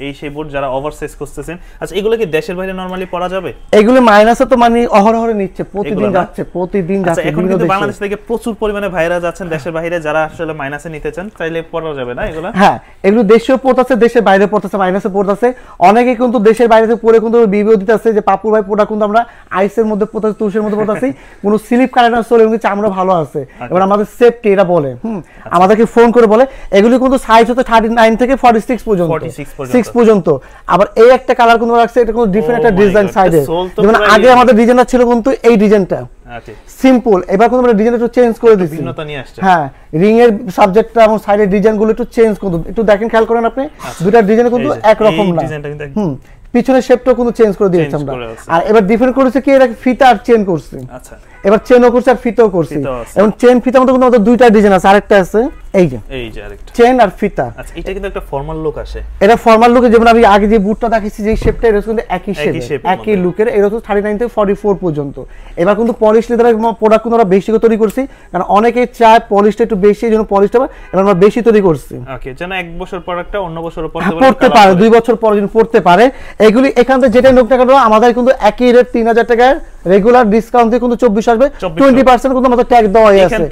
S1: এই সেই বোর্ড যারা ওভার সাইজ করতেছেন আচ্ছা এগুলো কি দেশের বাইরে নরমালি পড়া যাবে?
S2: এগুলি মাইনাসে তো মানে অহরহরে নিচ্ছে প্রতিদিন যাচ্ছে প্রতিদিন
S1: আচ্ছা
S2: যাচ্ছে
S1: এখন কিন্তু বাংলাদেশ থেকে প্রচুর পরিমাণে ভাইরা যাচ্ছেন দেশের বাইরে যারা আসলে মাইনাসে নিতে চান তাইলে পড়া যাবে না এগুলো?
S2: হ্যাঁ এগুলো দেশেও পড়তেছে দেশের বাইরে পড়তেছে মাইনাসে পড়তেছে। অনেকে কিন্তু দেশের বাইরে থেকে পড়ে কিন্তু বিবিও দিতেছে যে পাপুর ভাই পোটা কিন্তু আমরা আইসের মধ্যে পড়তেছি তুষের মধ্যে পড়তেছি কোনো স্লিপ কারে না চলে কিন্তু চামড়া ভালো আছে। এবার আমাদের সেফটি এটা বলে হুম? আমাদেরকে ফোন করে বলে এগুলি কিন্তু সাইজ হচ্ছে থার্টি নাইন থেকে ফর্টি সিক্স পর্যন্ত।
S1: 46 পর্যন্ত।
S2: সিক্স পর্যন্ত। আবার এই একটা কালার কিন্তু রাখছে এটা কিন্তু ডিফারেন্ট
S1: Oh
S2: একটা ডিজাইন সাইডে
S1: এটা
S2: যেমন আগে আমাদের ডিজাইনটা ছিল কিন্তু এই ডিজাইনটা সিম্পল এবার কিন্তু আমরা ডিজাইনটা একটু চেঞ্জ করে দিচ্ছি।
S1: ভিন্নতা নিয়ে আসছে।
S2: হ্যাঁ রিং এর সাবজেক্টটা এবং সাইডের ডিজাইনগুলো একটু চেঞ্জ করুন। একটু দেখেন খেয়াল করেন আপনি। দুটা ডিজাইন কিন্তু
S1: আচ্ছা।
S2: একরকম না। হুম পিছনের শেপটাও কিন্তু চেঞ্জ করে দিয়েছি আমরা। আর এবার ডিফারেন্ট করেছে কি? এরা ফিতা আর চেন করছি।
S1: আচ্ছা।
S2: এবার চেনও করছি আর ফিতাও করছি। এবং চেন ফিতা মধ্যে কিন্তু আমাদের দুইটা ডিজাইন আছে। আরেকটা আছে এই যে।
S1: এই যে আরেকটা।
S2: চেন আর ফিতা
S1: আচ্ছা এটা কিন্তু একটা ফর্মাল লুক আসে।
S2: এটা ফর্মাল লুকে যেমন আমি আগে যে বুটটা যে শেপটা কিন্তু একই শেপ একই লুকের থেকে ফর্টি ফোর পর্যন্ত। এবার কিন্তু পলিশ লেদারের প্রোডাক্ট কিন্তু আমরা বেশি তৈরি করছি কারণ অনেকে চায় পলিশটা একটু বেশি পলিশটা এবার আমরা বেশি তৈরি করছি।
S1: ওকে যেন এক বছর পর একটা অন্য বছর পর
S2: হ্যাঁ, পড়তে পারে দুই বছর পর যদি পড়তে পারে এগুলি এখান থেকে যেটাই নোক টাকা আমাদের কিন্তু একই রেট তিন হাজার টাকার রেগুলার ডিসকাউন্ট দিয়ে কিন্তু চব্বিশ আসবে।
S1: 2400
S2: টোয়েন্টি পার্সেন্ট কিন্তু আমাদের ট্যাগ দেওয়া আছে।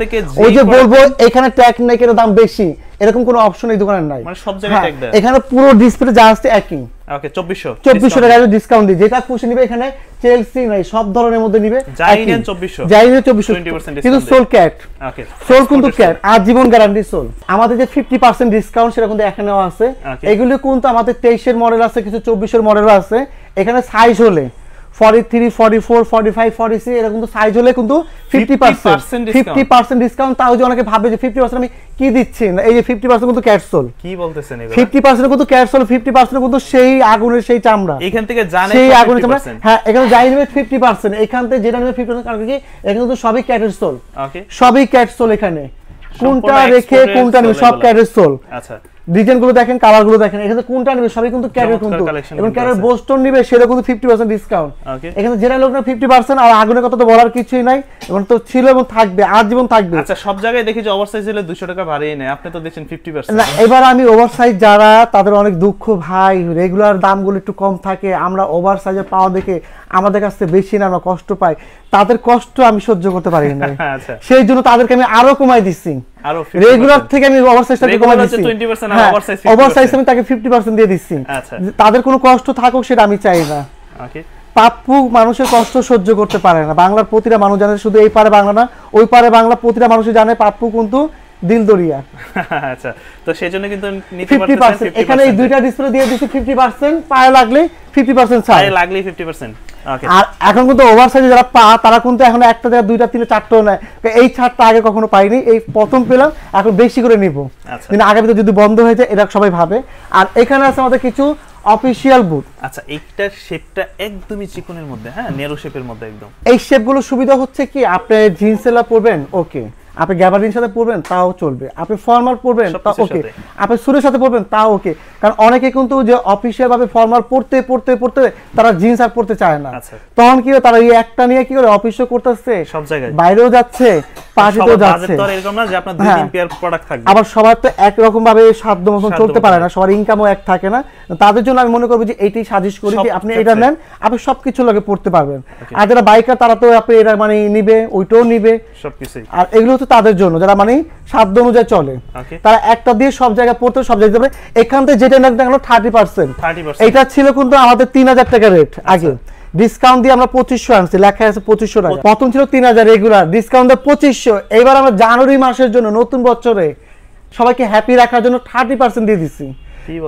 S2: ওই যে বলব এখানে ট্যাগ নেই কেন দাম বেশি এরকম কোনো অপশন এই দোকানে নাই।
S1: মানে সব জায়গায়
S2: হ্যাঁ, এখানে পুরো ডিসপ্লে যা আছে একই।
S1: ওকে 2400
S2: চব্বিশশো টাকা ডিসকাউন্ট দিই। যেটা খুশি নিবে এখানে চেলসি নাই সব ধরনের মধ্যে নিবে
S1: যাই। নেন 2400
S2: যাই নেন চব্বিশশো।
S1: 20%
S2: কিন্তু সোল ক্যাট
S1: ওকে
S2: সোল কিন্তু ক্যাট আর জীবন গ্যারান্টি সোল আমাদের যে ফিফটি পার্সেন্ট ডিসকাউন্ট সেটা কিন্তু এখানেও আছে. এগুলো কিন্তু আমাদের তেইশের মডেল আছে কিছু চব্বিশের মডেলও আছে। এখানে সাইজ হলে forty three forty four forty five forty six এরকম কিন্তু সাইজ হলে কিন্তু
S1: 50%
S2: পার্সেন্ট
S1: discount।
S2: ডিসকাউন্ট তাও যে অনেকে ভাবে যে ফিফটি পার্সেন্ট আমি কি দিচ্ছি? এই যে ফিফটি পার্সেন্ট কিন্তু ক্যাটসোল
S1: কি বলতেছেন এগুলো?
S2: ফিফটি পার্সেন্ট কিন্তু ক্যাটসোল ফিফটি পার্সেন্ট কিন্তু সেই আগুনের সেই চামড়া।
S1: এখান থেকে জানে
S2: সেই আগুনের চামড়া। হ্যাঁ এখানে যাই নেবে ফিফটি পার্সেন্ট এখান থেকে যেটা নেবে ফিফটি পার্সেন্ট কারণ কি? এখানে সবই ক্যাটসোল
S1: ওকে
S2: সবই ক্যাটসোল এখানে। কোনটা রেখে কোনটা নেবে সব। ক্যাটসোল
S1: আচ্ছা।
S2: ডিজাইনগুলো দেখেন কালারগুলো দেখেন এখানে কোনটা নেবে সবই কিন্তু ক্যারের কিন্তু। এবং ক্যারের বোস্টন নিবে সেটা কিন্তু ফিফটি পার্সেন্ট ডিসকাউন্ট এখানে যেটা লোক না ফিফটি পার্সেন্ট আর আগুনের কথা তো বলার কিছুই নাই এবং তো ছিল এবং থাকবে আজীবন থাকবে।
S1: আচ্ছা সব জায়গায় দেখি যে ওভার সাইজ হলে 200 টাকা বাড়িয়ে নেয় আপনি তো দিচ্ছেন 50%
S2: না এবার আমি ওভার সাইজ যারা তাদের অনেক দুঃখ ভাই রেগুলার দামগুলো একটু কম থাকে আমরা ওভার সাইজে পাওয়া দেখে আমাদের কাছ থেকে বেশি না আমরা কষ্ট পাই। তাদের কষ্ট আমি সহ্য করতে পারি না
S1: আচ্ছা।
S2: সেই জন্য তাদেরকে আমি আরও কমাই দিচ্ছি। রেগুলার থেকে আমি ওভার সাইজটাকে
S1: Regular
S2: কমাই দিচ্ছি
S1: 20% আর oversize 50%
S2: ওভার সাইজ আমি তাকে 50% দিয়ে দিচ্ছি।
S1: আচ্ছা।
S2: তাদের কোনো কষ্ট থাকুক সেটা আমি চাই না।
S1: ওকে
S2: পাপ্পু মানুষের কষ্ট সহ্য করতে পারে না। বাংলার প্রতিটা মানুষ জানে শুধু এই পারে বাংলা না ওই পারে বাংলা প্রতিটা মানুষ জানে পাপ্পু কিন্তু দিল দরিয়া
S1: আচ্ছা তো সেজন্য কিন্তু নিতে পারতেছেন
S2: এখানে এই দুইটা ডিসপ্লে দিয়ে ফিফটি পার্সেন্ট পায়ে লাগলে ফিফটি পার্সেন্ট ছাড়।
S1: পায়ে লাগলেই 50% ওকে
S2: আর এখন কিন্তু ওভারসাইজে যারা পা তারা কিন্তু এখন একটা দুইটা তিনটা চারটেও নেয়। এই ছাড়টা আগে কখনো পাইনি এই প্রথম পেলাম এখন বেশি করে নিব।
S1: আচ্ছা।
S2: কিন্তু আগামীতে যদি বন্ধ হয়ে যায় এটা সবাই ভাবে। আর এখানে আছে আমাদের কিছু অফিসিয়াল বুথ
S1: আচ্ছা এইটার শেপটা একদমই চিকনের মধ্যে হ্যাঁ? নেরো শেপের মধ্যে একদম।
S2: এই শেপগুলো সুবিধা হচ্ছে কি? আপনি জিন্সেলা পরবেন ওকে আপনি গ্যাবার্ডিনের সাথে পরবেন তাও চলবে। আপনি ফর্মাল পরবেন তা ওকে আপনি সুরের সাথে পরবেন তাও ওকে কারণ অনেকে কিন্তু যে অফিসিয়াল ভাবে ফর্মাল পড়তে পড়তে পড়তে তারা জিন্স আর পড়তে চায় না।
S1: আচ্ছা।
S2: তখন কি তারা এই একটা নিয়ে কি করে অফিসও করতেছে
S1: সব জায়গায়।
S2: বাইরেও যাচ্ছে পার্টিতেও যাচ্ছে।
S1: তো এরকম না যে আপনার দুই
S2: হ্যাঁ।
S1: তিন পেয়ার প্রোডাক্ট থাকবে।
S2: আবার সবার তো একরকম ভাবে সাধ্য মতন চলতে পারে
S1: না।
S2: সবার ইনকামও এক থাকে না। তাদের জন্য আমি মনে করব যে এইটাই সাজেস্ট করি যে আপনি এটা নেন আপনি সবকিছু লাগে পড়তে পারবেন। আর যারা বাইকার তারা তো আপনি এটা মানে নিবে ওইটাও নিবে।
S1: সবকিছুই।
S2: আর এগুলো হচ্ছে তাদের জন্য যারা মানে সাধ্য অনুযায়ী চলে। তারা একটা দিয়ে সব জায়গায় পড়তে সব জায়গায় যাবে। এখান থেকে যেটা না দেখাল থার্টি পার্সেন্ট এটা ছিল কিন্তু আমাদের তিন হাজার টাকা রেট আগে। ডিসকাউন্ট দিয়ে আমরা পঁচিশশো আনছি লেখা আছে পঁচিশশো টাকা। প্রথম ছিল তিন হাজার রেগুলার ডিসকাউন্ট দিয়ে পঁচিশশো। এবার আমরা জানুয়ারি মাসের জন্য নতুন বছরে সবাইকে হ্যাপি রাখার জন্য থার্টি পার্সেন্ট দিয়ে দিচ্ছি?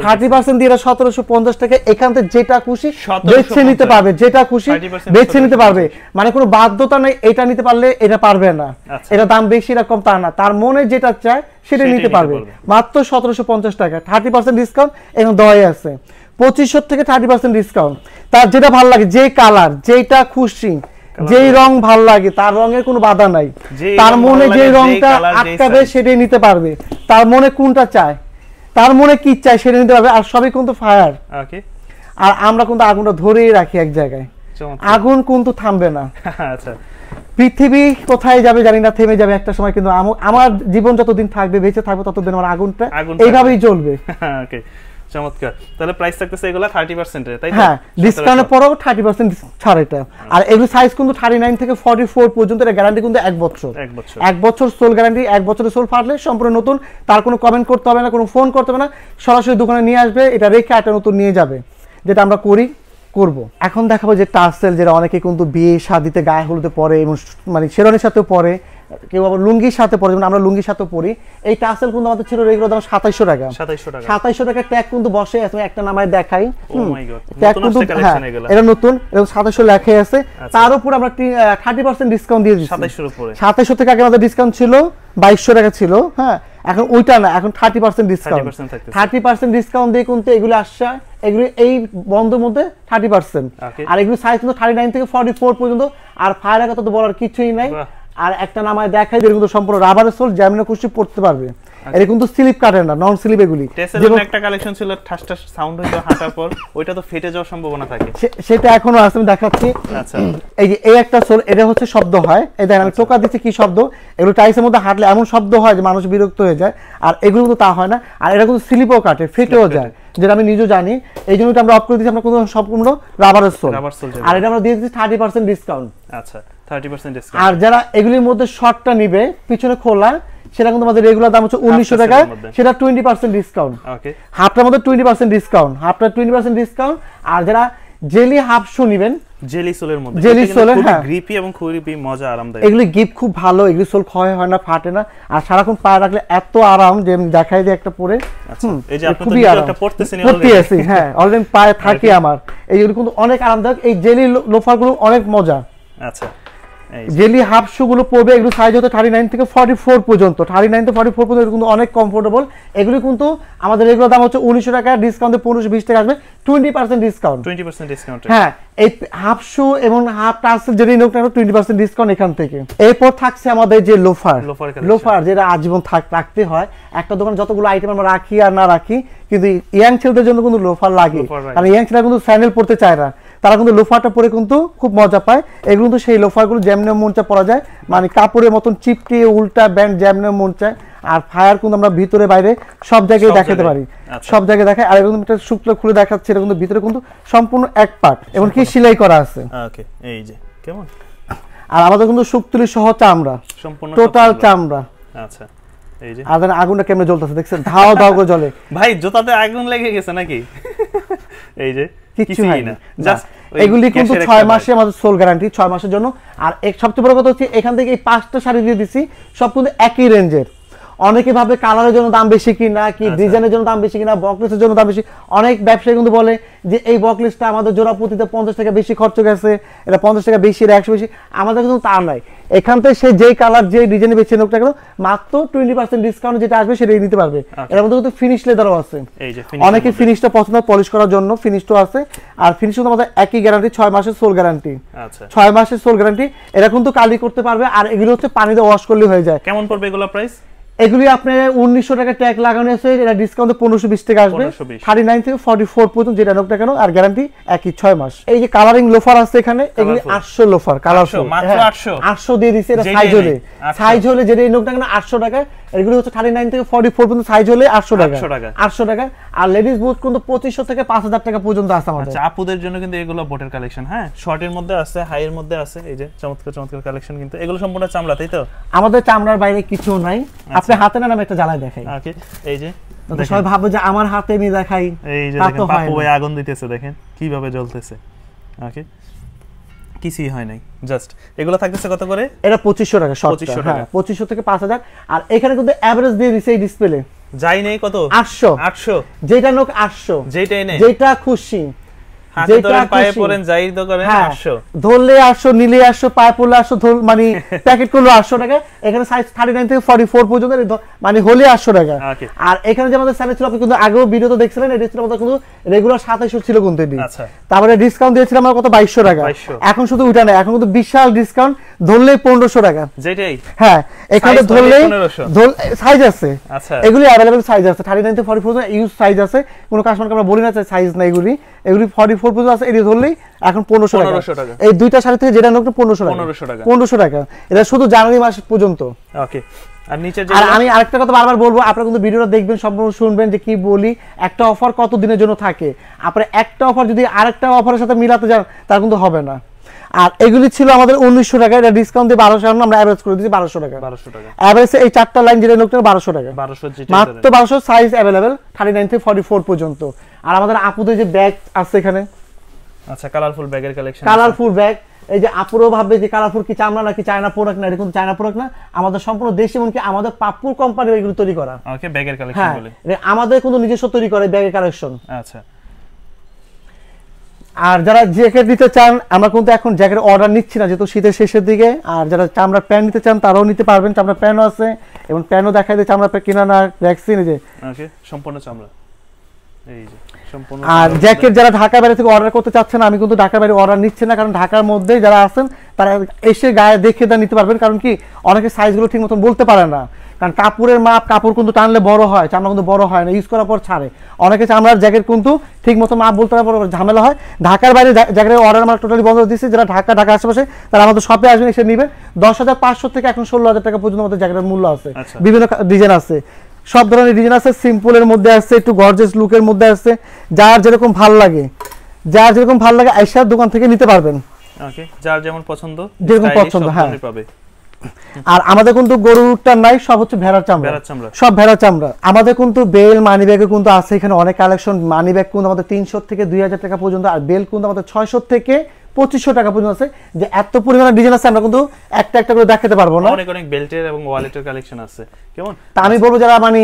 S2: থার্টি পার্সেন্ট দিয়ে সতেরোশো পঞ্চাশ টাকা এখান থেকে যেটা খুশি বেছে নিতে পারবে যেটা খুশি বেছে নিতে পারবে। মানে কোনো বাধ্যতা নেই এটা নিতে পারলে এটা পারবে না।
S1: আচ্ছা।
S2: এটা দাম বেশি তা না। তার মনে যেটা চায় সেটা নিতে পারবে। মাত্র সতেরোশো পঞ্চাশ টাকা। থার্টি পার্সেন্ট ডিসকাউন্ট দেওয়াই আছে। পঁচিশশো থেকে থার্টি পার্সেন্ট ডিসকাউন্ট তার যেটা ভালো লাগে যে কালার যেটা খুশি যেই রং ভালো লাগে তার রঙের কোনো বাধা নাই। তার মনে যে
S1: যেই
S2: রংটা আটকাবে সেটাই নিতে পারবে। তার মনে কোনটা চায় তার মনে কি চাই সেটা নিতে পারবে আর সবই কিন্তু ফায়ার
S1: ওকে
S2: আর আমরা কিন্তু আগুনটা ধরেই রাখি এক জায়গায়। আগুন কিন্তু থামবে না।
S1: আচ্ছা।
S2: পৃথিবী কোথায় যাবে জানি না থেমে যাবে একটা সময় কিন্তু আমার জীবন যতদিন থাকবে বেঁচে থাকবে ততদিন আমার আগুনটা এইভাবেই জ্বলবে।
S1: ওকে চমৎকার। তাহলে প্রাইস থাকতেছে এগুলা 30% এর তাই
S2: হ্যাঁ ডিসকাউন্টের পরেও থার্টি পার্সেন্ট ছাড় এটা। আর এগুলো সাইজ কিন্তু থার্টি নাইন থেকে ফর্টি ফোর পর্যন্ত এটা গ্যারান্টি কিন্তু এক বছর।
S1: এক বছর।
S2: এক বছর সোল গ্যারান্টি এক বছরের সোল ফাটলে সম্পূর্ণ নতুন তার কোনো কমেন্ট করতে হবে না কোনো ফোন করতে হবে না সরাসরি দোকানে নিয়ে আসবে এটা রেখে একটা নতুন নিয়ে যাবে যেটা আমরা করি করব। এখন দেখাবো যে টার্সেল যেটা অনেকে কিন্তু বিয়ে শাদিতে গায়ে হলুদে পরে এবং মানে শেরনের সাথেও পরে কেউ আবার লুঙ্গির সাথে পরে যেমন আমরা লুঙ্গির সাথেও পরি এই টার্সেল কিন্তু আমাদের ছিল রেগুলার দাম সাতাইশশো টাকা।
S1: 2700 টাকা।
S2: ট্যাগ কিন্তু বসে আছে একটা নামায় দেখাই ট্যাগ কিন্তু হ্যাঁ এটা নতুন এবং সাতাইশশো লেখাই আছে।
S1: আচ্ছা।
S2: তার উপর আমরা থার্টি পার্সেন্ট ডিসকাউন্ট দিয়ে দিচ্ছি।
S1: 2700
S2: সাতাইশশো থেকে আগে আমাদের ডিসকাউন্ট ছিল বাইশশো টাকা ছিল হ্যাঁ। এখন ওইটা না এখন thirty
S1: percent discount
S2: thirty percent discount দিয়ে কিন্তু এগুলো আসছে এগুলো এই বন্ধের মধ্যে থার্টি পার্সেন্ট আর এগুলো সাইজ কিন্তু থার্টি নাইন থেকে ফর্টি ফোর পর্যন্ত আর ফায়ার তো বলার কিছুই নাই। আর একটা নামায় দেখাই কিন্তু সম্পূর্ণ রাবারের সোল জ্যামিনা কুশি পড়তে পারবে। এটা কিন্তু স্লিপ কাটে না নন স্লিপ এগুলি। যেমন-
S1: একটা কালেকশন ছিল ঠাস ঠাস সাউন্ড হইতো হাঁটার পর ওইটা তো ফেটে যাওয়ার সম্ভাবনা থাকে।
S2: সেটা এখনও আছে আমি দেখাচ্ছি।
S1: আচ্ছা।
S2: এই যে এই একটা সোল এটা হচ্ছে শব্দ হয়। এই দেখেন আমি টোকা দিচ্ছি কি শব্দ? এগুলো টাইসের মধ্যে হাঁটলে এমন শব্দ হয় যে মানুষ বিরক্ত হয়ে যায়। আর এগুলো কিন্তু তা হয় না। আর এটা কিন্তু স্লিপও কাটে ফেটেও যায় যেটা আমি নিজেও জানি। এই জন্য আমরা অফ করে দিচ্ছি আমরা কোনো সম্পূর্ণ রাবারের সোল। আর এটা আমরা দিয়ে দিচ্ছি থার্টি পার্সেন্ট ডিসকাউন্ট
S1: আচ্ছা। 30%
S2: আর যারা এগুলির মধ্যে শর্টটা নিবে পিছনে খোলা সেটা কিন্তু আমাদের রেগুলার দাম হচ্ছে উনিশশো টাকা সেটা টোয়েন্টি পার্সেন্ট ডিসকাউন্ট হাফটার মধ্যে টোয়েন্টি পার্সেন্ট ডিসকাউন্ট হাফটা টোয়েন্টি পার্সেন্ট ডিসকাউন্ট আর যারা জেলি হাফ শু নেবেন
S1: জেলি সোলের মধ্যে।
S2: Jelly sole-এর, হ্যাঁ।
S1: গ্রিপি এবং খুবই মজা আরামদায়ক।
S2: এগুলি গিফট খুব ভালো এগুলি সোল ক্ষয় হয় না ফাটে না। আর সারাক্ষণ পায়ে রাখলে এত আরাম যে আমি দেখাই দিই একটা পরে।
S1: আচ্ছা, এই যে আপনি
S2: খুবই আরাম। আছি, হ্যাঁ অলরেডি পায়ে থাকে আমার। এইগুলো কিন্তু অনেক আরামদায়ক। এই জেলি লোফারগুলো অনেক মজা।
S1: আচ্ছা।
S2: জেলি হাফ শু গুলো পড়বে এগুলো সাইজ হতে থার্টি নাইন থেকে ফর্টি ফোর পর্যন্ত। থার্টি নাইন থেকে ফর্টি ফোর পর্যন্ত কিন্তু অনেক কমফোর্টেবল এগুলো কিন্তু আমাদের এগুলো দাম হচ্ছে উনিশশো টাকা ডিসকাউন্টে পনেরোশো বিশ টাকা আসবে টোয়েন্টি পার্সেন্ট ডিসকাউন্ট
S1: 20% ডিসকাউন্ট
S2: হ্যাঁ এই হাফ শু এবং হাফ টার্সেল যেটা নোক না টোয়েন্টি পার্সেন্ট ডিসকাউন্ট এখান থেকে। এরপর থাকছে আমাদের যে লোফার
S1: লোফার
S2: লোফার যেটা আজীবন থাক রাখতে হয়। একটা দোকান যতগুলো আইটেম আমরা রাখি আর না রাখি কিন্তু ইয়াং ছেলেদের জন্য কিন্তু লোফার লাগে।
S1: লোফার লাগে।
S2: কারণ ইয়াং ছেলেরা কিন্তু স্যান্ডেল পড়তে চায় না। তারা কিন্তু লোফারটা পরে কিন্তু খুব মজা পায়। এগুলো কিন্তু সেই লোফারগুলো যেমনে মন চায় পরা যায়। মানে কাপড়ের মতন চিপটিয়ে উল্টা ব্যান্ড যেমনে মন চায়। আর ফায়ার কিন্তু আমরা ভিতরে বাইরে সব জায়গায় দেখাতে পারি।
S1: আচ্ছা।
S2: সব জায়গায় দেখায়। আর এরকম একটা শুক্লা খুলে দেখাচ্ছে এটা কিন্তু ভিতরে কিন্তু সম্পূর্ণ এক পার্ট এমনকি সেলাই করা আছে।
S1: ওকে এই যে কেমন?
S2: আর আমাদের কিন্তু শুক্তুলি সহ চামড়া।
S1: সম্পূর্ণ
S2: টোটাল চামড়া।
S1: আচ্ছা। এই যে।
S2: আর আগুনটা কেমনে জ্বলতেছে দেখছেন? ধাও ধাও করে জ্বলে।
S1: ভাই জুতাতে আগুন লেগে গেছে নাকি? এই যে। কিছুই
S2: হয়
S1: না। জাস্ট
S2: এগুলি কিন্তু ছয় মাসে আমাদের সোল গ্যারান্টি ছয় মাসের জন্য। আর এক সবচেয়ে বড় কথা হচ্ছে এখান থেকে এই পাঁচটা শাড়ি দিয়ে দিছি সব কিন্তু একই রেঞ্জের অনেকে ভাবে কালারের জন্য দাম বেশি কি না কি
S1: আচ্ছা।
S2: ডিজাইনের জন্য দাম বেশি কিনা বকলেসের জন্য দাম বেশি। অনেক ব্যবসায়ী কিন্তু বলে যে এই বকলেসটা আমাদের জোড়া প্রতিতে পঞ্চাশ টাকা বেশি খরচ গেছে এটা পঞ্চাশ টাকা বেশি এটা একশো বেশি। আমাদের কিন্তু তা নয় এখান থেকে সে যেই কালার যে ডিজাইনে বেছে নোক না কেন মাত্র টোয়েন্টি পার্সেন্ট ডিসকাউন্ট যেটা আসবে সেটাই নিতে পারবে।
S1: আচ্ছা।
S2: এর মধ্যে কিন্তু ফিনিশ লেদারও আছে। অনেকে ফিনিশটা পছন্দ পলিশ করার জন্য ফিনিশটাও আছে। আর ফিনিশ কিন্তু আমাদের একই গ্যারান্টি ছয় মাসের সোল গ্যারান্টি
S1: আচ্ছা।
S2: ছয় মাসের সোল গ্যারান্টি এরা কিন্তু কালি করতে পারবে আর এগুলো হচ্ছে পানিতে ওয়াশ করলে হয়ে যায়।
S1: কেমন পড়বে এগুলো প্রাইস
S2: এগুলি আপনার উনিশশো টাকা ট্যাগ লাগানো আছে এটা ডিসকাউন্ট পনেরোশো বিশ টাকা আসবে।
S1: 1520
S2: থার্টি নাইন থেকে ফর্টি ফোর পর্যন্ত যেটা নোক কেন আর গ্যারান্টি একই ছয় মাস। এই যে কালারিং লোফার আছে এখানে এগুলি আটশো লোফার কালারশো
S1: মাত্র 800?
S2: আটশো। দিয়ে দিচ্ছে এটা সাইজ হলে। সাইজ হলে যেটা নোক কেন আটশো টাকা এগুলি হচ্ছে থার্টি নাইন থেকে ফর্টি ফোর পর্যন্ত সাইজ হলে আটশো টাকা।
S1: 800 টাকা।
S2: আটশো টাকা। আর লেডিস বুট কিন্তু পঁচিশশো থেকে পাঁচ হাজার টাকা পর্যন্ত আছে আমাদের।
S1: আচ্ছা আপুদের জন্য কিন্তু এগুলো বোটের কালেকশন হ্যাঁ? শর্টের মধ্যে আছে হাইয়ের মধ্যে আছে এই যে চমৎকার চমৎকার কালেকশন কিন্তু। এগুলো সম্পূর্ণ চামড়া তাই তো?
S2: আমাদের চামড়ার বাইরে কিছু নাই। আপনি হাতে না আমি একটা জ্বালায় দেখাই।
S1: ওকে এই যে
S2: সবাই ভাববে যে আমার হাতে আমি দেখাই।
S1: এই যে দেখেন
S2: না।
S1: ভাই আগুন দিতেছে দেখেন কীভাবে জ্বলতেছে। ওকে কিছুই হয় নাই জাস্ট এগুলো থাকতেছে কত করে?
S2: এটা পঁচিশশো টাকা পঁচিশশো
S1: 2500
S2: হ্যাঁ
S1: টাকা।
S2: পঁচিশশো থেকে পাঁচ হাজার। আর এখানে কিন্তু অ্যাভারেজ দিয়ে দিছে এই ডিসপ্লে
S1: যাই নেই কত?
S2: আটশো।
S1: আটশো।
S2: যেটা নোক আটশো।
S1: যেটাই নেই।
S2: যেটা খুশি। ধরলে আটশো নিলে আটশো পায়ে পড়লে আটশো মানে প্যাকেট করল আটশো টাকা। এখানে সাইজ থার্টি নাইন থেকে ফর্টি ফোর পর্যন্ত মানে হলে আটশো টাকা। আর এখানে যে আমাদের স্যালারি ছিল আপনি কিন্তু আগেও ভিডিওতে দেখছিলেন এটা ছিল আমাদের কিন্তু রেগুলার সাতাইশো ছিল কিন্তু এটি।
S1: আচ্ছা।
S2: তারপরে ডিসকাউন্ট দিয়েছিলাম আমরা কত? বাইশশো টাকা। এখন শুধু ওইটা না এখন কিন্তু বিশাল ডিসকাউন্ট ধরলেই পনেরোশো টাকা।
S1: যেটাই।
S2: হ্যাঁ এখানে
S1: 1500
S2: সাইজ আছে।
S1: আচ্ছা।
S2: এগুলি অ্যাভেলেবেল সাইজ আছে। থার্টি নাইন থেকে ফর্টি ফোর ইউজ সাইজ আছে। কোনো কাস্টমারকে আমরা বলি না সাইজ না এগুলি। এগুলি ফর্টি ফোর পর্যন্ত আছে এটি ধরলেই এখন পনেরোশো টাকা। এই দুইটা শাড়ি থেকে যেটা নোক পনেরোশো টাকা।
S1: পনেরোশো টাকা।
S2: পনেরোশো টাকা। এটা শুধু জানুয়ারি মাস পর্যন্ত।
S1: ওকে আর নিচে
S2: আর আমি আরেকটা কথা বারবার বলব আপনারা কিন্তু ভিডিওটা দেখবেন সম্পূর্ণ শুনবেন যে কি বলি। একটা অফার কত দিনের জন্য থাকে? আপনার একটা অফার যদি আরেকটা অফারের সাথে মিলাতে যান তার কিন্তু হবে না। আর এগুলি ছিল আমাদের উনিশশো টাকা এটা ডিসকাউন্ট দিয়ে বারোশো এখন আমরা অ্যাভারেজ করে দিচ্ছি বারোশো টাকা।
S1: বারোশো টাকা।
S2: অ্যাভারেজে এই চারটা লাইন যেটা লোকটা বারোশো টাকা।
S1: বারোশো
S2: মাত্র বারোশো সাইজ অ্যাভেলেবেল থার্টি নাইন থেকে ফর্টি ফোর পর্যন্ত। আর আমাদের আপুদের যে ব্যাগ আছে এখানে
S1: আচ্ছা কালারফুল ব্যাগের কালেকশন
S2: কালারফুল ব্যাগ এই যে আপুরও ভাববে যে কালারফুল কি চামড়া নাকি চায়না প্রোডাক্ট না এটা কিন্তু চায়না প্রোডাক্ট না। আমাদের সম্পূর্ণ দেশে এমনকি আমাদের পাপুর কোম্পানি এগুলো তৈরি করা।
S1: ওকে ব্যাগের কালেকশন বলে।
S2: আমাদের কিন্তু নিজস্ব তৈরি করে ব্যাগের কালেকশন
S1: আচ্ছা।
S2: আর যারা জ্যাকেট নিতে চান, আমরা কিন্তু এখন জ্যাকেট অর্ডার নিচ্ছি না, যেহেতু শীতের শেষের দিকে। আর যারা চামড়ার প্যান্ট নিতে চান, তারাও নিতে পারবেন চামড়ার প্যান্টও আছে। এবং প্যান্টও দেখা যায় চামড়া কিনা না ভ্যাকসিন যে।
S1: সম্পূর্ণ চামড়া। এই যে।
S2: আর জ্যাকেট যারা ঢাকা বাইরে থেকে অর্ডার করতে চাচ্ছেন আমি কিন্তু ঢাকা বাইরে অর্ডার নিচ্ছি না কারণ ঢাকার যারা আছেন তারা এসে গায়ে দেখে নিতে পারবেন কারণ কি অনেকে সাইজগুলো ঠিক মতন বলতে পারে না। কারণ কাপড়ের মাপ কাপড় কিন্তু টানলে বড় হয় চামড়া কিন্তু বড় হয় না ইউজ করার পর ছাড়ে। অনেকে চামড়ার জ্যাকেট কিন্তু ঠিক মতো মাপ বলতে পারে ঝামেলা হয়। ঢাকার বাইরে জ্যাকেটের অর্ডার আমরা টোটালি বন্ধ দিচ্ছি যারা ঢাকা ঢাকা আশেপাশে তারা আমাদের শপে আসবেন এসে নেবেন। দশ হাজার পাঁচশো থেকে এখন ষোলো হাজার টাকা পর্যন্ত আমাদের জ্যাকেটের মূল্য আছে।
S1: আচ্ছা।
S2: বিভিন্ন ডিজাইন আছে। সব ধরনের ডিজাইন আছে সিম্পলের মধ্যে আছে একটু গর্জেস লুকের মধ্যে আছে যার যেরকম ভালো লাগে যার যেরকম ভালো লাগে আইসার দোকান থেকে নিতে পারবেন।
S1: ওকে যার যেমন পছন্দ
S2: যেরকম পছন্দ, হ্যাঁ।
S1: পাবে।
S2: আর আমাদের কিন্তু গরুরটা নাই সব হচ্ছে ভেড়ার চামড়া।
S1: ভেড়ার চামড়া।
S2: সব ভেড়ার চামড়া। আমাদের কিন্তু বেল মানি ব্যাগে কিন্তু আছে এখানে অনেক কালেকশন মানি ব্যাগ কিন্তু আমাদের তিনশো থেকে দুই হাজার টাকা পর্যন্ত আর বেল কিন্তু আমাদের ছয়শো থেকে পঁচিশশো টাকা পর্যন্ত আছে। যে এত পরিমাণে ডিজাইন আছে আমরা কিন্তু একটা একটা করে দেখাতে পারব না।
S1: অনেক অনেক বেল্টের এবং ওয়ালেটের কালেকশন আছে। কেমন?
S2: তা আমি বলব যারা মানে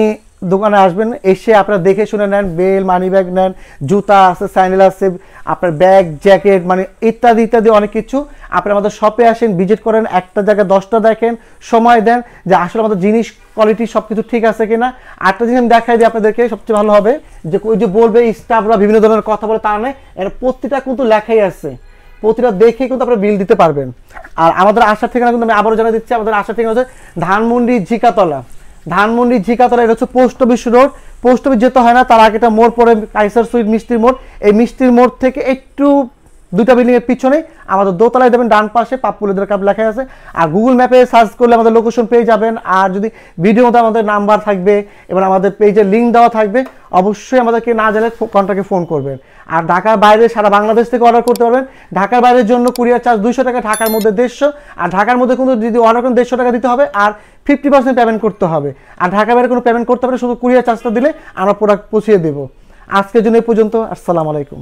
S2: দোকানে আসবেন এসে আপনারা দেখে শুনে নেন বেল মানি ব্যাগ নেন জুতা আছে স্যান্ডেল আছে আপনার ব্যাগ জ্যাকেট মানে ইত্যাদি ইত্যাদি অনেক কিছু। আপনি আমাদের শপে আসেন ভিজিট করেন একটা জায়গায় দশটা দেখেন সময় দেন যে আসলে আমাদের জিনিস কোয়ালিটি সব কিছু ঠিক আছে কিনা। আরেকটা জিনিস আমি দেখাই দিই আপনাদেরকে সবচেয়ে ভালো হবে যে ওই যে বলবে স্টাফরা বিভিন্ন ধরনের কথা বলে তা নয় এর প্রতিটা কিন্তু লেখাই আছে। প্রতিটা দেখে কিন্তু আপনারা বিল দিতে পারবেন। আর আমাদের আশার ঠিকানা কিন্তু আমি আবারও জানিয়ে দিচ্ছি, আমাদের আশার ঠিকানা হচ্ছে ধানমন্ডি ঝিকাতলা। ধানমন্ডি ঝিকাতলা, এটা হচ্ছে post office road. Post office যেতে হয় না, তার আগে একটা মোড় পরে কাইসার সুইট মিষ্টির মোড়। এই মিষ্টির মোড় থেকে একটু দুইটা বিল্ডিং এর পিছনে আমাদের দোতলায় দেবেন ডান পাশে পাপ্পুলেদের কাপ লেখা আছে। আর গুগল ম্যাপে সার্চ করলে আমাদের লোকেশন পেয়ে যাবেন। আর যদি ভিডিও মতো আমাদের নাম্বার থাকবে এবং আমাদের পেজের লিঙ্ক দেওয়া থাকবে, অবশ্যই আমাদেরকে না জানলে কন্ট্যাক্টে ফোন করবেন। আর ঢাকার বাইরে সারা বাংলাদেশ থেকে অর্ডার করতে পারবেন। ঢাকার বাইরের জন্য কুরিয়ার চার্জ দুইশো টাকা, ঢাকার মধ্যে দেড়শো। আর ঢাকার মধ্যে কিন্তু যদি অর্ডার করেন, দেড়শো টাকা দিতে হবে আর ফিফটি পার্সেন্ট পেমেন্ট করতে হবে। আর ঢাকার বাইরে কোনো পেমেন্ট করতে হবে শুধু কুরিয়ার চার্জটা দিলে আমরা প্রোডাক্ট পৌঁছিয়ে দেবো। আজকের জন্য এই পর্যন্ত, আসসালামু আলাইকুম।